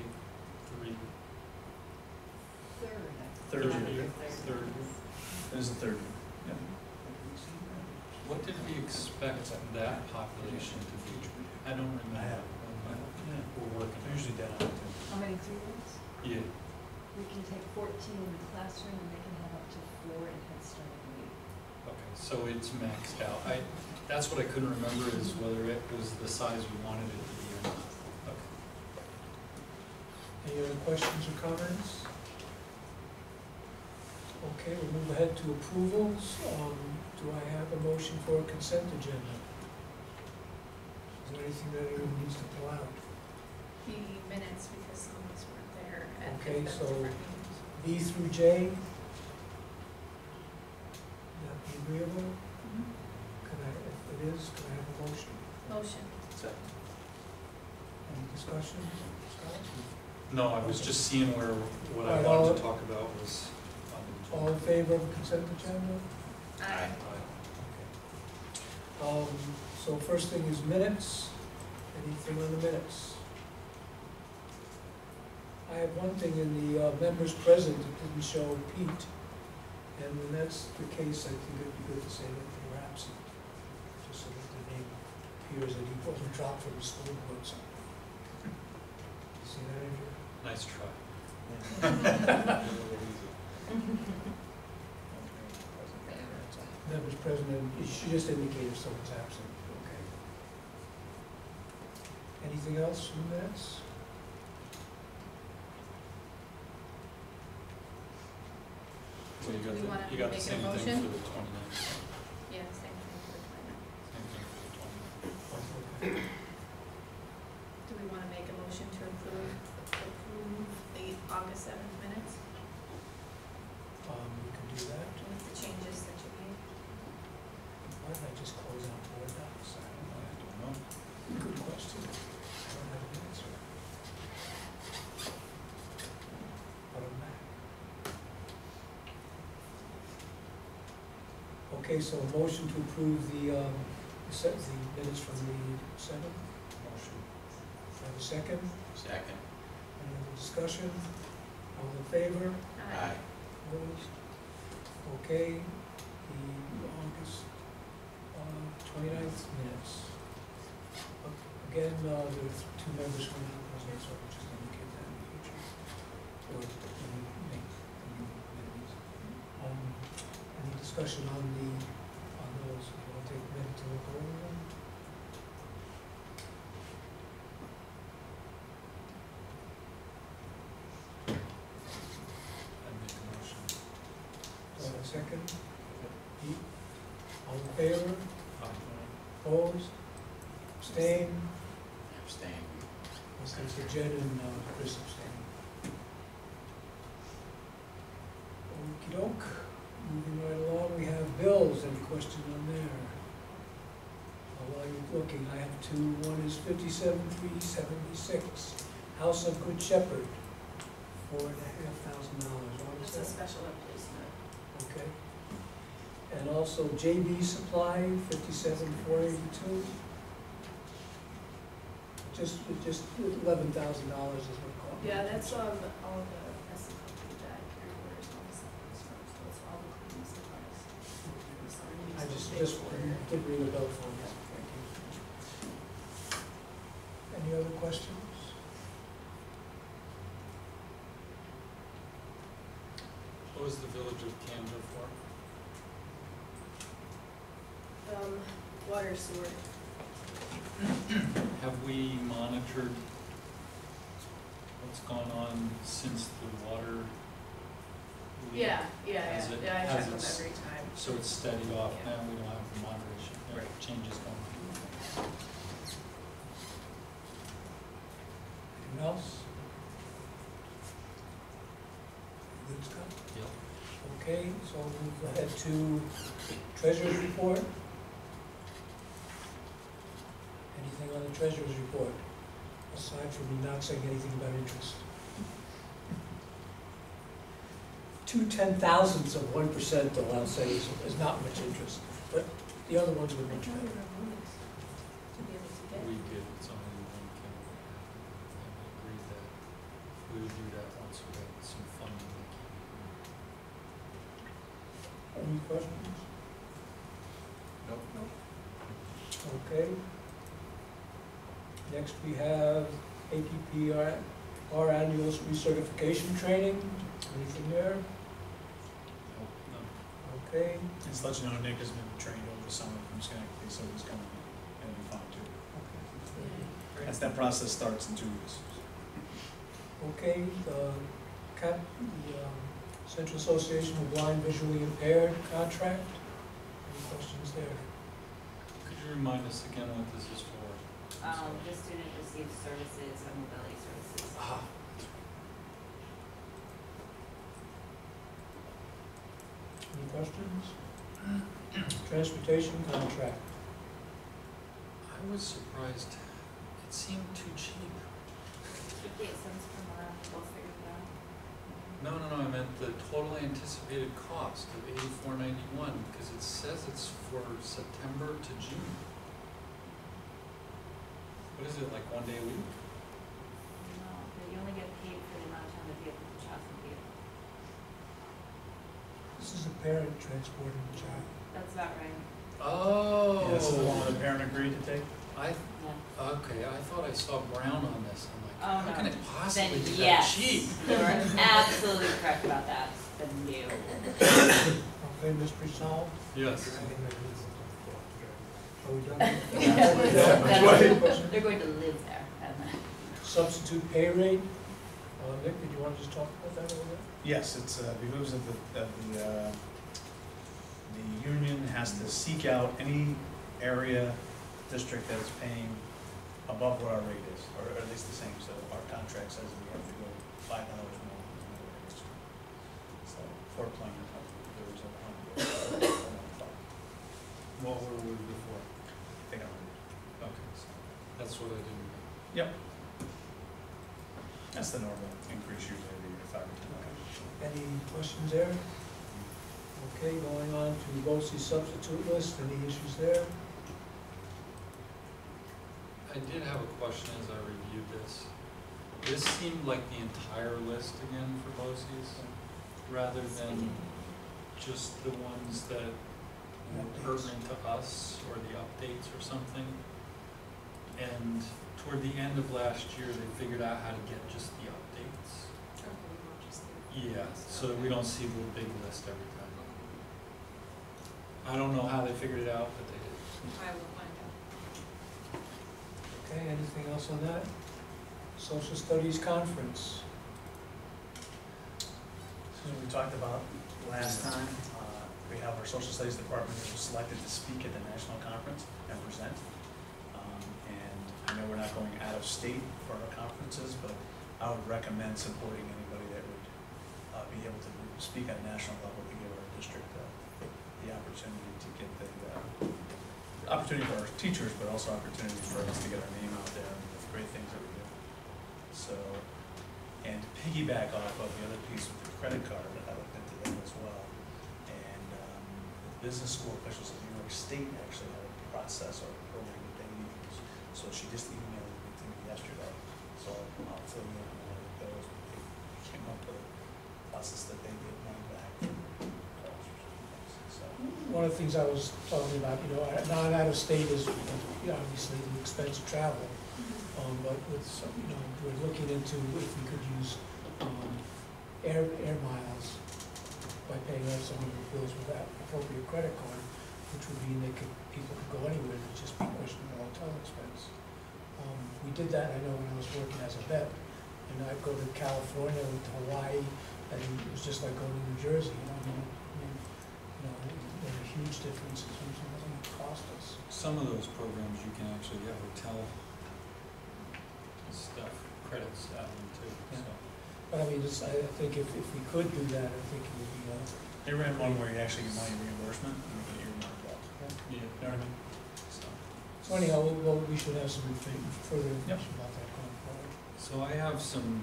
three? Third year. Third year. This is the third year. Yeah. What did we expect that population to be? I don't remember. I have. Yeah, We're working. Usually dead on. How many students? Yeah, We can take fourteen in the classroom and they can have up to four in Head Start a week. okay, so it's maxed out. I, that's what I couldn't remember is whether it was the size we wanted it to be or not. Okay. Any other questions or comments? Okay, we'll move ahead to approvals. Um, Do I have a motion for a consent agenda? Is there anything that anyone needs to pull out? The minutes, because some of us weren't there at Okay, so- different. B through J? Would that be agreeable? Mhm. Can I, if it is, can I have a motion? Motion. Any discussion? Scott? No, I was just seeing where, what I Alright, wanted all- to talk about was. um, All in favor of the consent agenda? Aye. Um, so first thing is minutes. Anything on the minutes? I have one thing in the uh, members present that didn't show Pete. And when that's the case, I think it'd be good to say that they were absent, just so that the name appears that he wasn't dropped from the school board something. See that in here? Nice try. Members present, and you should just indicate if someone's absent, okay? Anything else from minutes? You got we the, you got the same thing for the 29th. Yeah, same thing for the 29th. Same thing for the 29th. Okay, so a motion to approve the, um, the se- the minutes from the seventh, Motion. have a second, Second. any other discussion? All in favor? Aye. Opposed? Okay, the August uh, twenty-ninth minutes. Uh, Again, uh, there are two members who are present, so we'll just indicate that in the future. Or when we make the new minutes. Um, Any discussion on the, second? All in favor? Opposed? Abstain. Since the Jen and uh, Chris abstained. okey doke, moving right along, we have bills, any question on there? Uh, I have two, one is fifty-seven, three seventy-six, House of Good Shepherd, four and a half thousand dollars, It's a special replacement. Okay. And also JB Supply, fifty-seven, four eighty-two. Just, just eleven thousand dollars is what it cost. Yeah, that's, um, all the, that's the company that carry orders all the supplies from, so it's all the cleaning supplies. So we need I just, just did ring a bell for me, thank you. Any other questions? What was the village of Camden for? Um, water sewer, Have we monitored what's gone on since the water? leak? yeah, yeah, Has yeah, it- yeah, I has check them it every time. So it's steadied off Yeah. now, we don't have the moderation, uh, Right. changes going on. Anything else? Good stuff? Yep. Okay, so we'll move ahead to treasurer's report. Anything on the treasurer's report, aside from me not saying anything about interest? Two ten thousandths of one percent, though, I'll say, is, is not much interest, but the other ones were much better. be able to get. We did, it's only one chemical. And we agreed that we would do that once we had some funding. Any questions? No. Okay. Next, we have APP, our, our annual recertification training. Anything there? Nope, no. Okay. Just to let you know, Nick has been trained over the summer from Schenectady, so he's coming, and be fine too. Okay. That's, that process starts in two weeks. Okay, the CAP, the um, Central Association of Blind Visually Impaired contract. Any questions there? Could you remind us again what this is for? I'm Um, the student receives services and mobility services. Ah, Any questions? Transportation contract. I was surprised, it seemed too cheap. Fifty-eight cents per mile, we'll figure it out. No, no, no, I meant the total anticipated cost of eighty-four ninety-one, because it says it's for September to June. What is it, like one day a week? No, but you only get paid for the amount of time the vehicle, the child's in the vehicle. This is a parent transporting a child. That's about right. Oh. Yeah, This is the one the parent agreed to take? I, Yeah. okay, I thought I saw brown on this, I'm like, Oh, how no. can it possibly Then be that yes, cheap? you are absolutely correct about that. Then no. Okay, Ms. Brisson? Yes. Are we done? That's- They're going to live there. Substitute pay rate. Uh, Nick, did you want to just talk about that a little bit? Yes, it's, uh, behooves of the, of the, uh, the union has to seek out any area, district that is paying above what our rate is, or at least the same, so our contract says we have to go five dollars more than the other areas. So, Fort Plainer, there was a hundred, What were we before? I think a hundred. Okay, so that's what I didn't. Yep. That's the normal increase usually every year, five or ten. Any questions there? Mm-hmm. Okay, going on to BOCES substitute list, any issues there? I did have a question as I reviewed this. This seemed like the entire list again for BOCES's, rather than just the ones that were pertinent to us or the updates or something. And toward the end of last year, they figured out how to get just the updates. Yeah, so that we don't see the big list every time. I don't know how they figured it out, but they did. I will find out. Okay, anything else on that? Social Studies Conference. This So we talked about last time, uh, we have our social studies department who was selected to speak at the national conference and present. Um, And I know we're not going out of state for our conferences, but I would recommend supporting anybody that would uh, be able to speak at a national level to give our district uh, the opportunity to get the, uh, opportunity for our teachers, but also opportunity for us to get our name out there and the great things that we do. So, and to piggyback off of the other piece with the credit card, I looked into that as well. And um, the business school officials in New York State actually have a process or a program that they use. So she just emailed it to me yesterday, so I'll fill you in on one of those. They came up with a process that they get money back from calls or something, so. One of the things I was talking about, you know, not out of state is, you know, obviously the expense of travel. Um, but with some, you know, we're looking into if we could use, um, air, air miles by paying off some of the bills with that appropriate credit card, which would mean they could, people could go anywhere, it'd just be a question of hotel expense. Um, we did that, I know when I was working as a vet, and I'd go to California, went to Hawaii, and it was just like going to New Jersey, you know, I mean, I mean, you know, there's a huge difference in terms of what it cost us. Some of those programs, you can actually get hotel stuff, credits out of them too, so. But I mean, it's, I think if, if we could do that, I think it would be, uh, They ran one where you actually get money reimbursement, and you get your mark off. Yeah, You know what I mean? so. so anyhow, we'll- well, we should have some further information about that going forward. So I have some,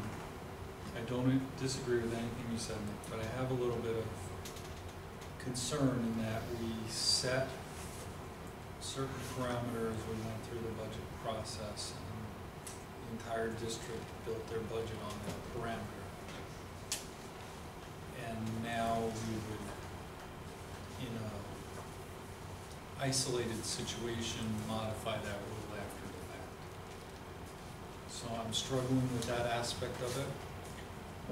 I don't disagree with anything you said, Nick, but I have a little bit of concern in that we set certain parameters, we went through the budget process, and the entire district built their budget on that parameter. And now we would, in a isolated situation, modify that rule after the fact. So I'm struggling with that aspect of it.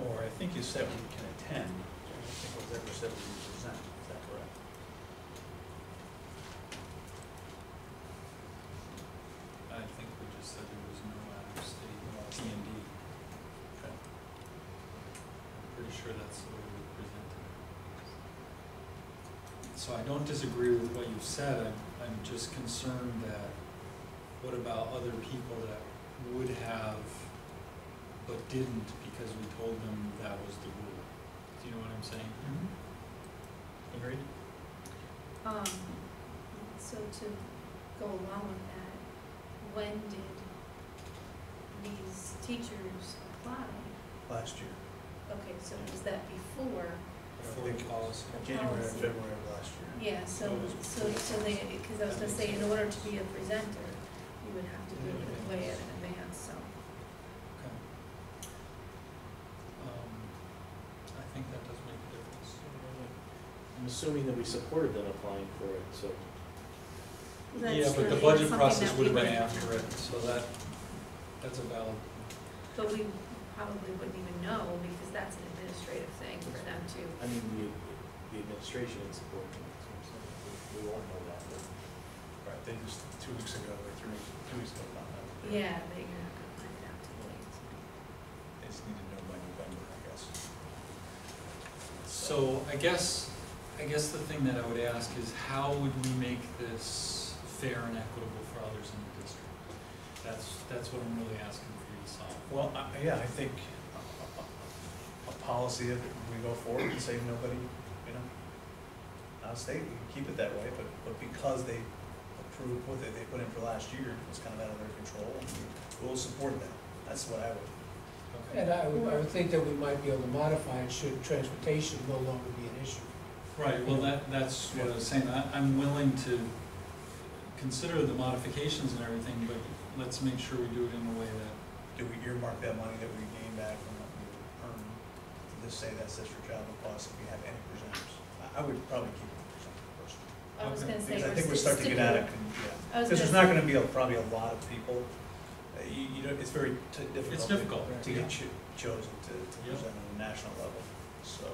Or I think you said we can attend, I don't think it was ever said we can present, is that correct? I think we just said there was no out-of-state T and D. Okay. I'm pretty sure that's the way we presented it. So I don't disagree with what you've said, I'm, I'm just concerned that, what about other people that would have, but didn't because we told them that was the rule? Do you know what I'm saying? Agreed? Um, so to go along with that, when did these teachers apply? Last year. Okay, so was that before? Before the policy. January or Policy. February of last year. Yeah, so, so, so they, because I was gonna say, in order to be a presenter, you would have to do it way in advance, so. Okay. Um, I think that does make a difference. I'm assuming that we supported them applying for it, so Yeah, That's but the really budget something process that would have been after it, so that, that's a valid, But we probably wouldn't even know, because that's an administrative thing for them to. I mean, the, the administration is supporting it, so we, we won't know that, but Right, they just, two weeks ago, or three, weeks- two weeks ago, found out. Yeah, they're not gonna find it out too late. They just need to know by November, I guess. so I guess, I guess the thing that I would ask is how would we make this fair and equitable for others in the district? That's, that's what I'm really asking for you to solve. Well, I, yeah, I think policy that we go forward and say nobody, you know, out of state, we can keep it that way, but, but because they approved what they, they put in for last year, it's kind of out of their control, and we will support that. That's what I would, Okay. And I would, I would think that we might be able to modify it should transportation no longer be an issue. Right, well, that, that's what I was saying, I, I'm willing to consider the modifications and everything, but let's make sure we do it in a way that, Do we earmark that money that we gain back from what we earn, to just say that's district travel costs if we have any presenters? I, I would probably keep it presenter personally. I was Okay. gonna say. Because I think we're starting to get out of, stipulate- con- yeah. Was Because there's gonna not gonna be a, probably a lot of people, uh, you, you know, it's very t- difficult. It's to- difficult, To yeah. get cho- chosen to, to Yep. present on a national level, so,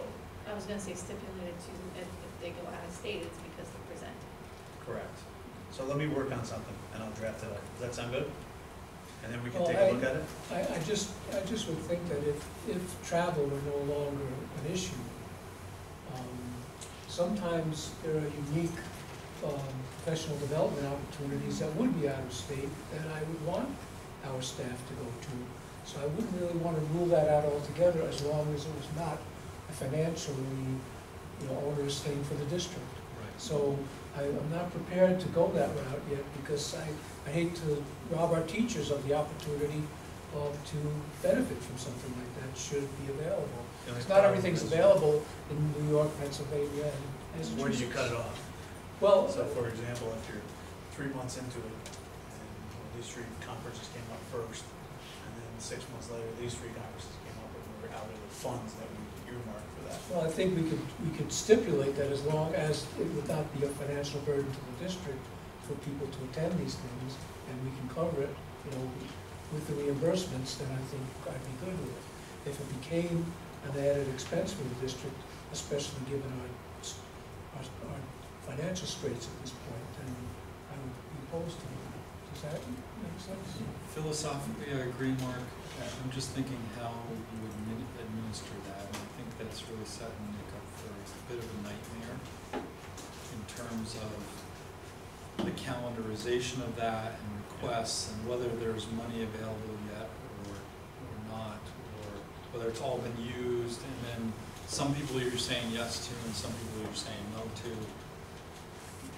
I was gonna say stipulated to, if, if they go out of state, it's because they present. correct. So let me work on something and I'll draft it up. Does that sound good? And then we can Well, take I- a look at it? I, I just, I just would think that if, if travel were no longer an issue, um, sometimes there are unique, um, professional development opportunities that would be out of state that I would want our staff to go to. So I wouldn't really wanna rule that out altogether as long as it was not a financially, you know, onerous thing for the district. So I, I'm not prepared to go that route yet because I, I hate to rob our teachers of the opportunity to benefit from something like that should be available. It's not everything's available in New York, Pennsylvania, and Massachusetts. Where do you cut it off? Well, So for example, if you're three months into it, and these three conferences came up first, and then six months later, these three conferences came up, and we were out of the funds that we earmarked for that. well, I think we could, we could stipulate that as long as it would not be a financial burden to the district for people to attend these things, and we can cover it, you know, with the reimbursements, then I think I'd be good with it. If it became an added expense for the district, especially given our, our, our financial straits at this point, then I would be opposed to it. Does that make sense? philosophically, I agree, Mark. Uh, I'm just thinking how you would administer that, and I think that's really setting Nick up for a bit of a nightmare in terms of the calendarization of that and requests, and whether there's money available yet or, or not, or whether it's all been used, and then some people you're saying yes to, and some people you're saying no to.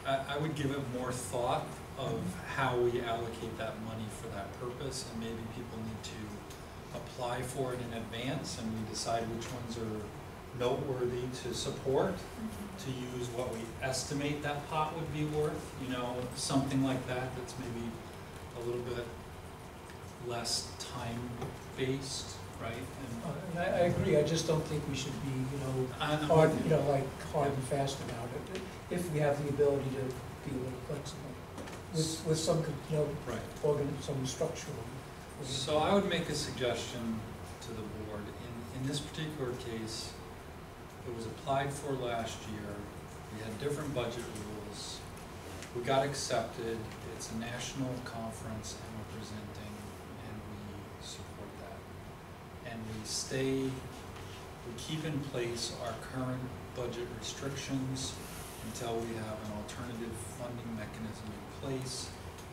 I, I would give it more thought of mm-hmm. how we allocate that money for that purpose, and maybe people need to apply for it in advance, and we decide which ones are noteworthy to support, mm-hmm. To use what we estimate that pot would be worth, you know, something like that, that's maybe a little bit less time-based, right? And Uh, I, I agree, I just don't think we should be, you know, hard, you know, like hard and fast about it, if we have the ability to be a little flexible, with, with some, you know, Right. organ, some structural. So I would make a suggestion to the board. In, in this particular case, it was applied for last year. We had different budget rules. We got accepted. It's a national conference and we're presenting and we support that. And we stay, we keep in place our current budget restrictions until we have an alternative funding mechanism in place.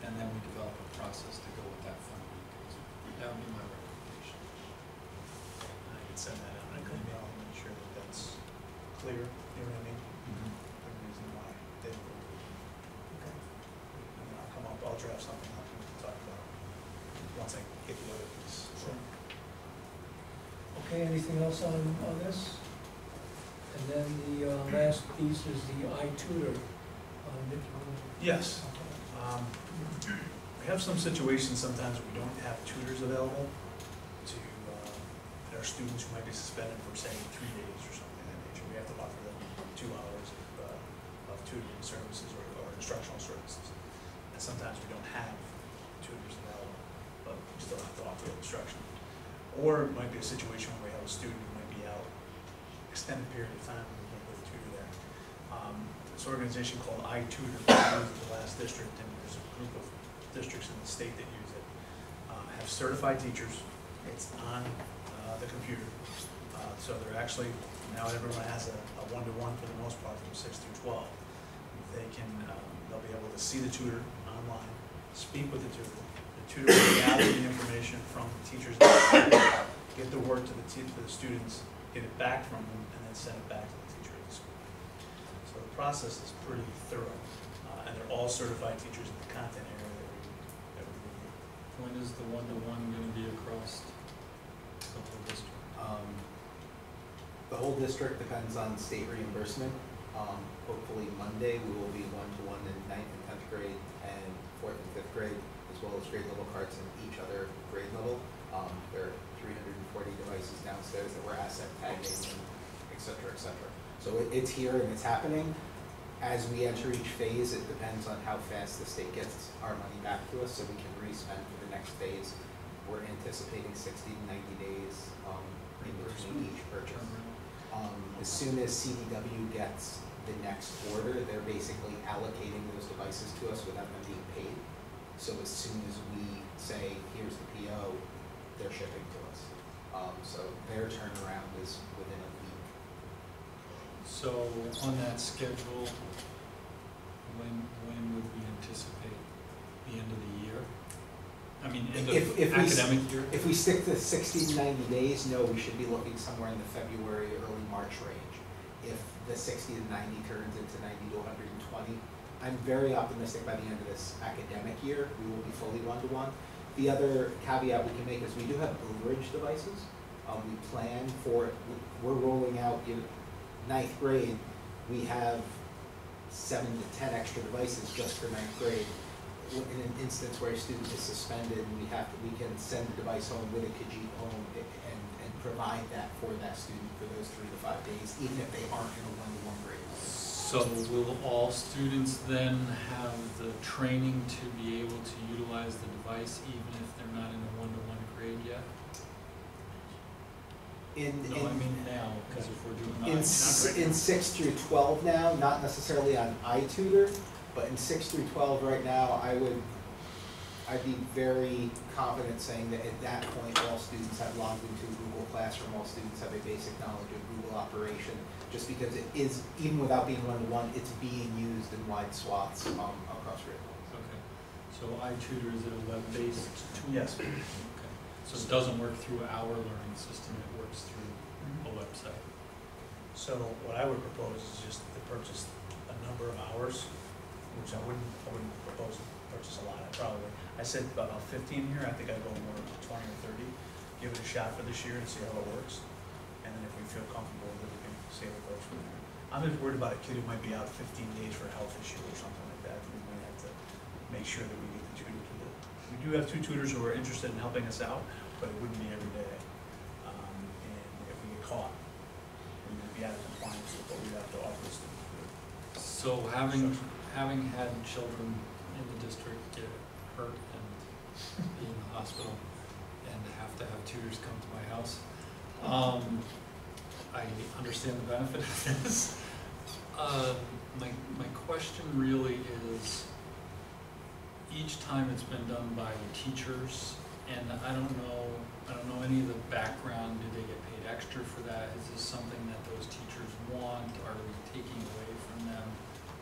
And then we develop a process to go with that funding mechanism. That would be my recommendation. I could send that out, I could email and make sure that that's clear, you know what I mean? The reason why they were. Okay. And then I'll come up, I'll draft something up and we can talk about it, once I get the other piece. Sure. Okay, anything else on, on this? And then the uh, last piece is the iTutor. Nick, Yes. Um, We have some situations, sometimes we don't have tutors available to, uh, that are students who might be suspended for, say, three days or something of that nature. We have to offer them two hours of, uh, of tutoring services or, or instructional services. And sometimes we don't have tutors available, but we still have to offer instruction. Or it might be a situation where we have a student who might be out extended period of time, and we can't put a tutor there. Um, This organization called iTutor, the last district, and there's a group of districts in the state that use it, uh, have certified teachers. It's on uh, the computer. Uh, So they're actually, now everyone has a a one-to-one for the most part from six through twelve. They can, um, they'll be able to see the tutor online, speak with the tutor. The tutor will gather the information from the teachers, get the work to the, to the students, get it back from them, and then send it back to the teacher at the school. So the process is pretty thorough, uh, and they're all certified teachers in the content area that we, that we review. When is the one-to-one gonna be across the whole district? Um, The whole district depends on state reimbursement. Um, hopefully Monday, we will be one-to-one in ninth and tenth grade and fourth and fifth grade, as well as grade level carts in each other grade level. Um, there are three hundred and forty devices downstairs that we're asset tagging and et cetera, et cetera. So it, it's here and it's happening. As we enter each phase, it depends on how fast the state gets our money back to us, so we can re-spend for the next phase. We're anticipating sixty to ninety days, um, in between each purchase. Um, as soon as CDW gets the next order, they're basically allocating those devices to us without them being paid. So as soon as we say, here's the PO, they're shipping to us. Um, so their turnaround is within a week. So on that schedule, when, when would we anticipate the end of the year? I mean, end If- if we year? If we stick to sixty to ninety days, no, we should be looking somewhere in the February, early March range. If the sixty to ninety turns into ninety to hundred and twenty, I'm very optimistic by the end of this academic year, we will be fully one-to-one. The other caveat we can make is we do have overage devices. Um, we plan for, we're rolling out, you know, ninth grade, we have seven to ten extra devices just for ninth grade. In an instance where a student is suspended, we have, we can send the device home with a Kajeet home and, and provide that for that student for those three to five days, even if they aren't in a one-to-one grade. So will all students then have the training to be able to utilize the device even if they're not in a one-to-one grade yet? In, No, I in, mean now, because if we're doing in, in six through twelve now, not necessarily on iTutor, but in six through twelve right now, I would, I'd be very confident saying that at that point, all students have logged into Google Classroom, all students have a basic knowledge of Google operation, just because it is, even without being one-to-one, it's being used in wide swaths, um, across grade levels. Okay, so iTutor, is it a web-based tool? Yes. Okay, so it doesn't work through our learning system, it works through a website? So what I would propose is just to purchase a number of hours, which I wouldn't, I wouldn't propose to purchase a lot, I probably, I said about fifteen here, I think I'd go more to twenty or thirty. Give it a shot for this year and see how it works, and then if we feel comfortable with it, we can see how it goes from there. I'm just worried about a kid who might be out fifteen days for a health issue or something like that, we might have to make sure that we get the tutor to the, we do have two tutors who are interested in helping us out, but it wouldn't be every day. Um, and if we get caught, we would be out of compliance with what we have to offer the. So having, having had children in the district get hurt and be in the hospital and have to have tutors come to my house, um, I understand the benefit of this. Uh, my, my question really is, each time it's been done by teachers, and I don't know, I don't know any of the background, do they get paid extra for that? Is this something that those teachers want, are we taking away from them?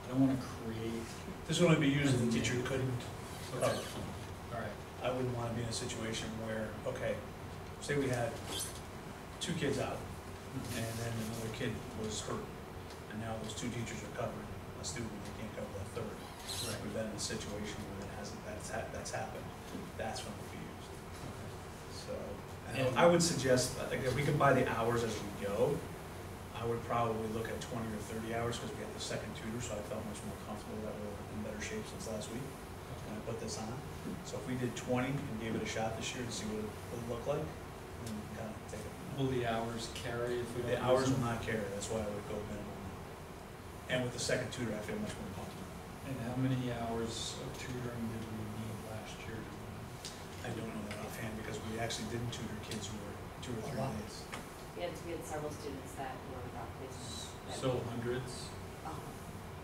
I don't wanna create. This would only be used if the teacher couldn't, Okay, all right, I wouldn't wanna be in a situation where, okay, say we had two kids out, and then another kid was hurt, and now those two teachers are covering a student, they can't cover the third. right, We've been in a situation where that hasn't, that's hap, that's happened, that's when it would be used. So, and I would suggest, think if we could buy the hours as we go, I would probably look at twenty or thirty hours, because we had the second tutor, so I felt much more comfortable that we're in better shape since last week when I put this on. So if we did twenty and gave it a shot this year to see what it would look like, then we can kind of take it. Will the hours carry if we don't The hours will not carry, that's why I would go minimum. And with the second tutor, I feel much more comfortable. And how many hours of tutoring did we need last year? I don't know that offhand, because we actually didn't tutor kids who were two or three days. We had, we had several students that were without So hundreds? Um,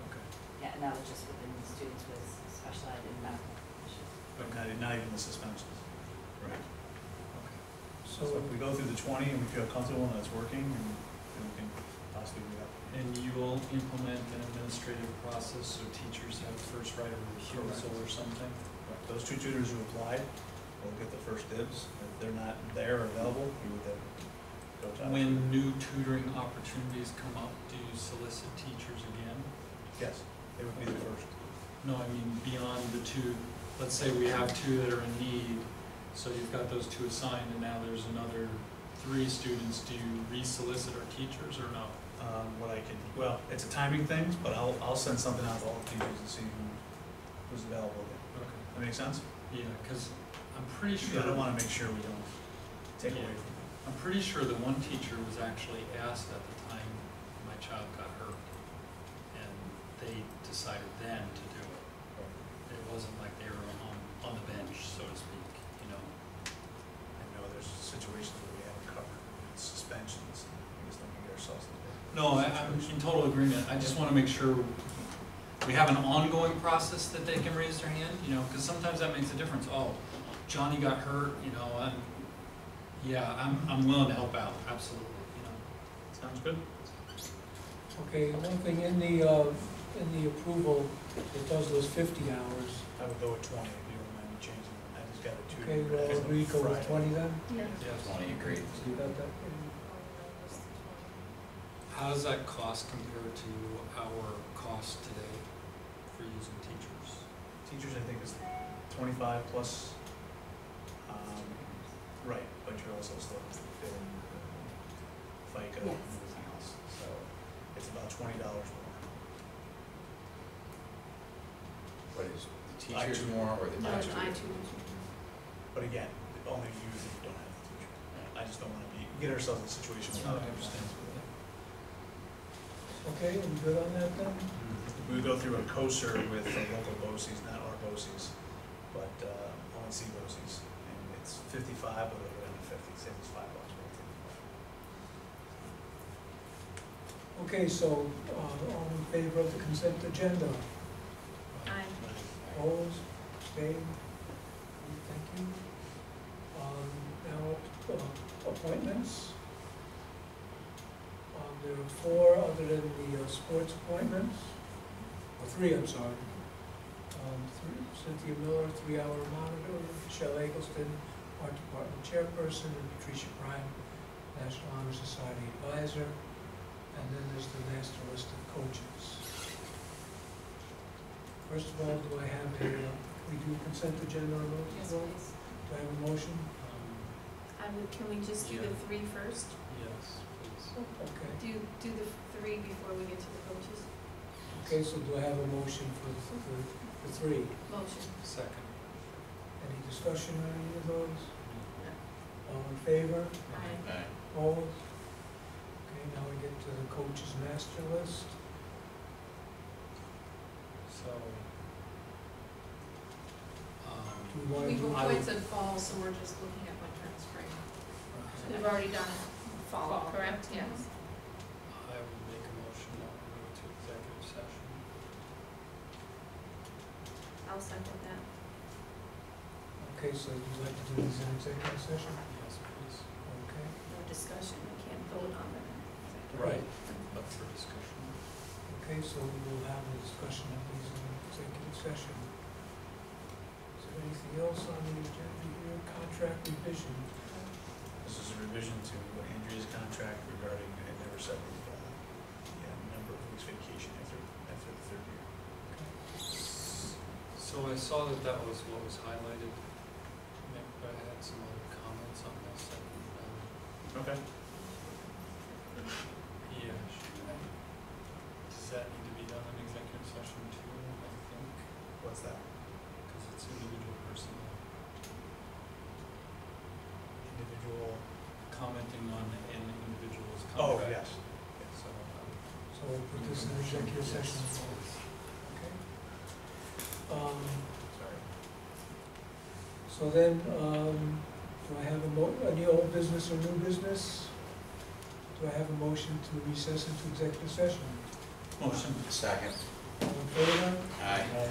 Okay. Yeah, and that was just within the students with specialized in medical issues. But not, not even the suspensions. Right. Okay. So if we go through the twenty and we feel comfortable and it's working, and then we can possibly do that. And you will implement an administrative process so teachers have first right of refusal or something? Right, Those two tutors who applied will get the first dibs. If they're not there or available, we would then go to. When new tutoring opportunities come up, do you solicit teachers again? Yes, they would be the first. No, I mean beyond the two, let's say we have two that are in need, so you've got those two assigned and now there's another three students, do you re-solicit our teachers or no? Um, what I can Well, it's a timing thing, but I'll, I'll send something out to all the teachers and see who, who's available. Okay. That make sense? Yeah, because I'm pretty Yeah, sure. I don't wanna make sure we don't take away from I'm pretty sure that one teacher was actually asked at the time my child got hurt, and they decided then to do it. It wasn't like they were on, on the bench, so to speak, you know? I know there's situations where we haven't covered, it's suspensions, we just don't get ourselves in. No, I, I'm in total agreement, I just wanna make sure we have an ongoing process that they can raise their hand, you know, because sometimes that makes a difference, oh, Johnny got hurt, you know, and, yeah, I'm, I'm willing to help out, absolutely, you know? Sounds good? Okay, one thing in the, uh, in the approval, it does those fifty hours. I would go with twenty if you don't mind me changing it, I just got it two. Okay, well, agree, go with twenty then? Yeah. Yes. Twenty agreed. So you got that? How does that cost compare to our cost today for using teachers? Teachers, I think, is twenty-five plus, right, but you're also still filling the FICA and Yes. everything else, so it's about twenty dollars more. What is, the teachers I- more or the No, teachers? I too. But again, only use if you don't have the teacher. I just don't wanna be, get ourselves in a situation where. I understand. Okay, we good on that then? Mm-hmm. We would go through a COSER with the local BOCES, not our BOCES, 55 or whatever, 50, same as 5 bucks. Okay, so uh, all in favor of the consent agenda? Aye. Opposed? Abstained? Thank you. Um, now, uh, appointments. Um, there are four other than the uh, sports appointments. Or three, I'm sorry. Um, three, Cynthia Miller, three-hour monitor, Michelle Eggleston, art department chairperson, and Patricia Prime, National Honor Society advisor. And then there's the master list of coaches. First of all, do I have a, uh, we do consent agenda on those Yes, as well? please. Do I have a motion? Um, I would, can we just do the three first? Yes, please. Okay, Do, do the three before we get to the coaches? okay, so do I have a motion for the, for the three? Motion. Second. Any discussion on any of those? All in favor? Aye. Aye. Opposed? Okay, now we get to the coaches master list. So, um, Do we want to We've do? I appointed fall, so we're just looking at winter and spring. We've already done fall, Fall. correct? Yes. I would make a motion that we move to executive session. I'll second that. Okay, so you'd like to do these in executive session? Yes, please. Okay. No discussion, we can't vote on them. Right. Up for discussion. Okay, so we will have a discussion of these in executive session. Is there anything else on the agenda here? Contract revision. This is a revision to Andrea's contract regarding, it never said the, uh, the uh, number of weeks vacation after, after the third year. So I saw that that was what was highlighted. Some other comments on this and, um, Okay. yeah, should I- does that need to be done in executive session too, I think? What's that? Because it's individual personnel, Individual, commenting on an individual's oh, contract. yes. So, um, So we'll put this in executive session. Okay. Um, Sorry. So then, um, do I have a mo, any old business or new business? Do I have a motion to recess into executive session? Motion. Second. All in favor? Aye. Okay.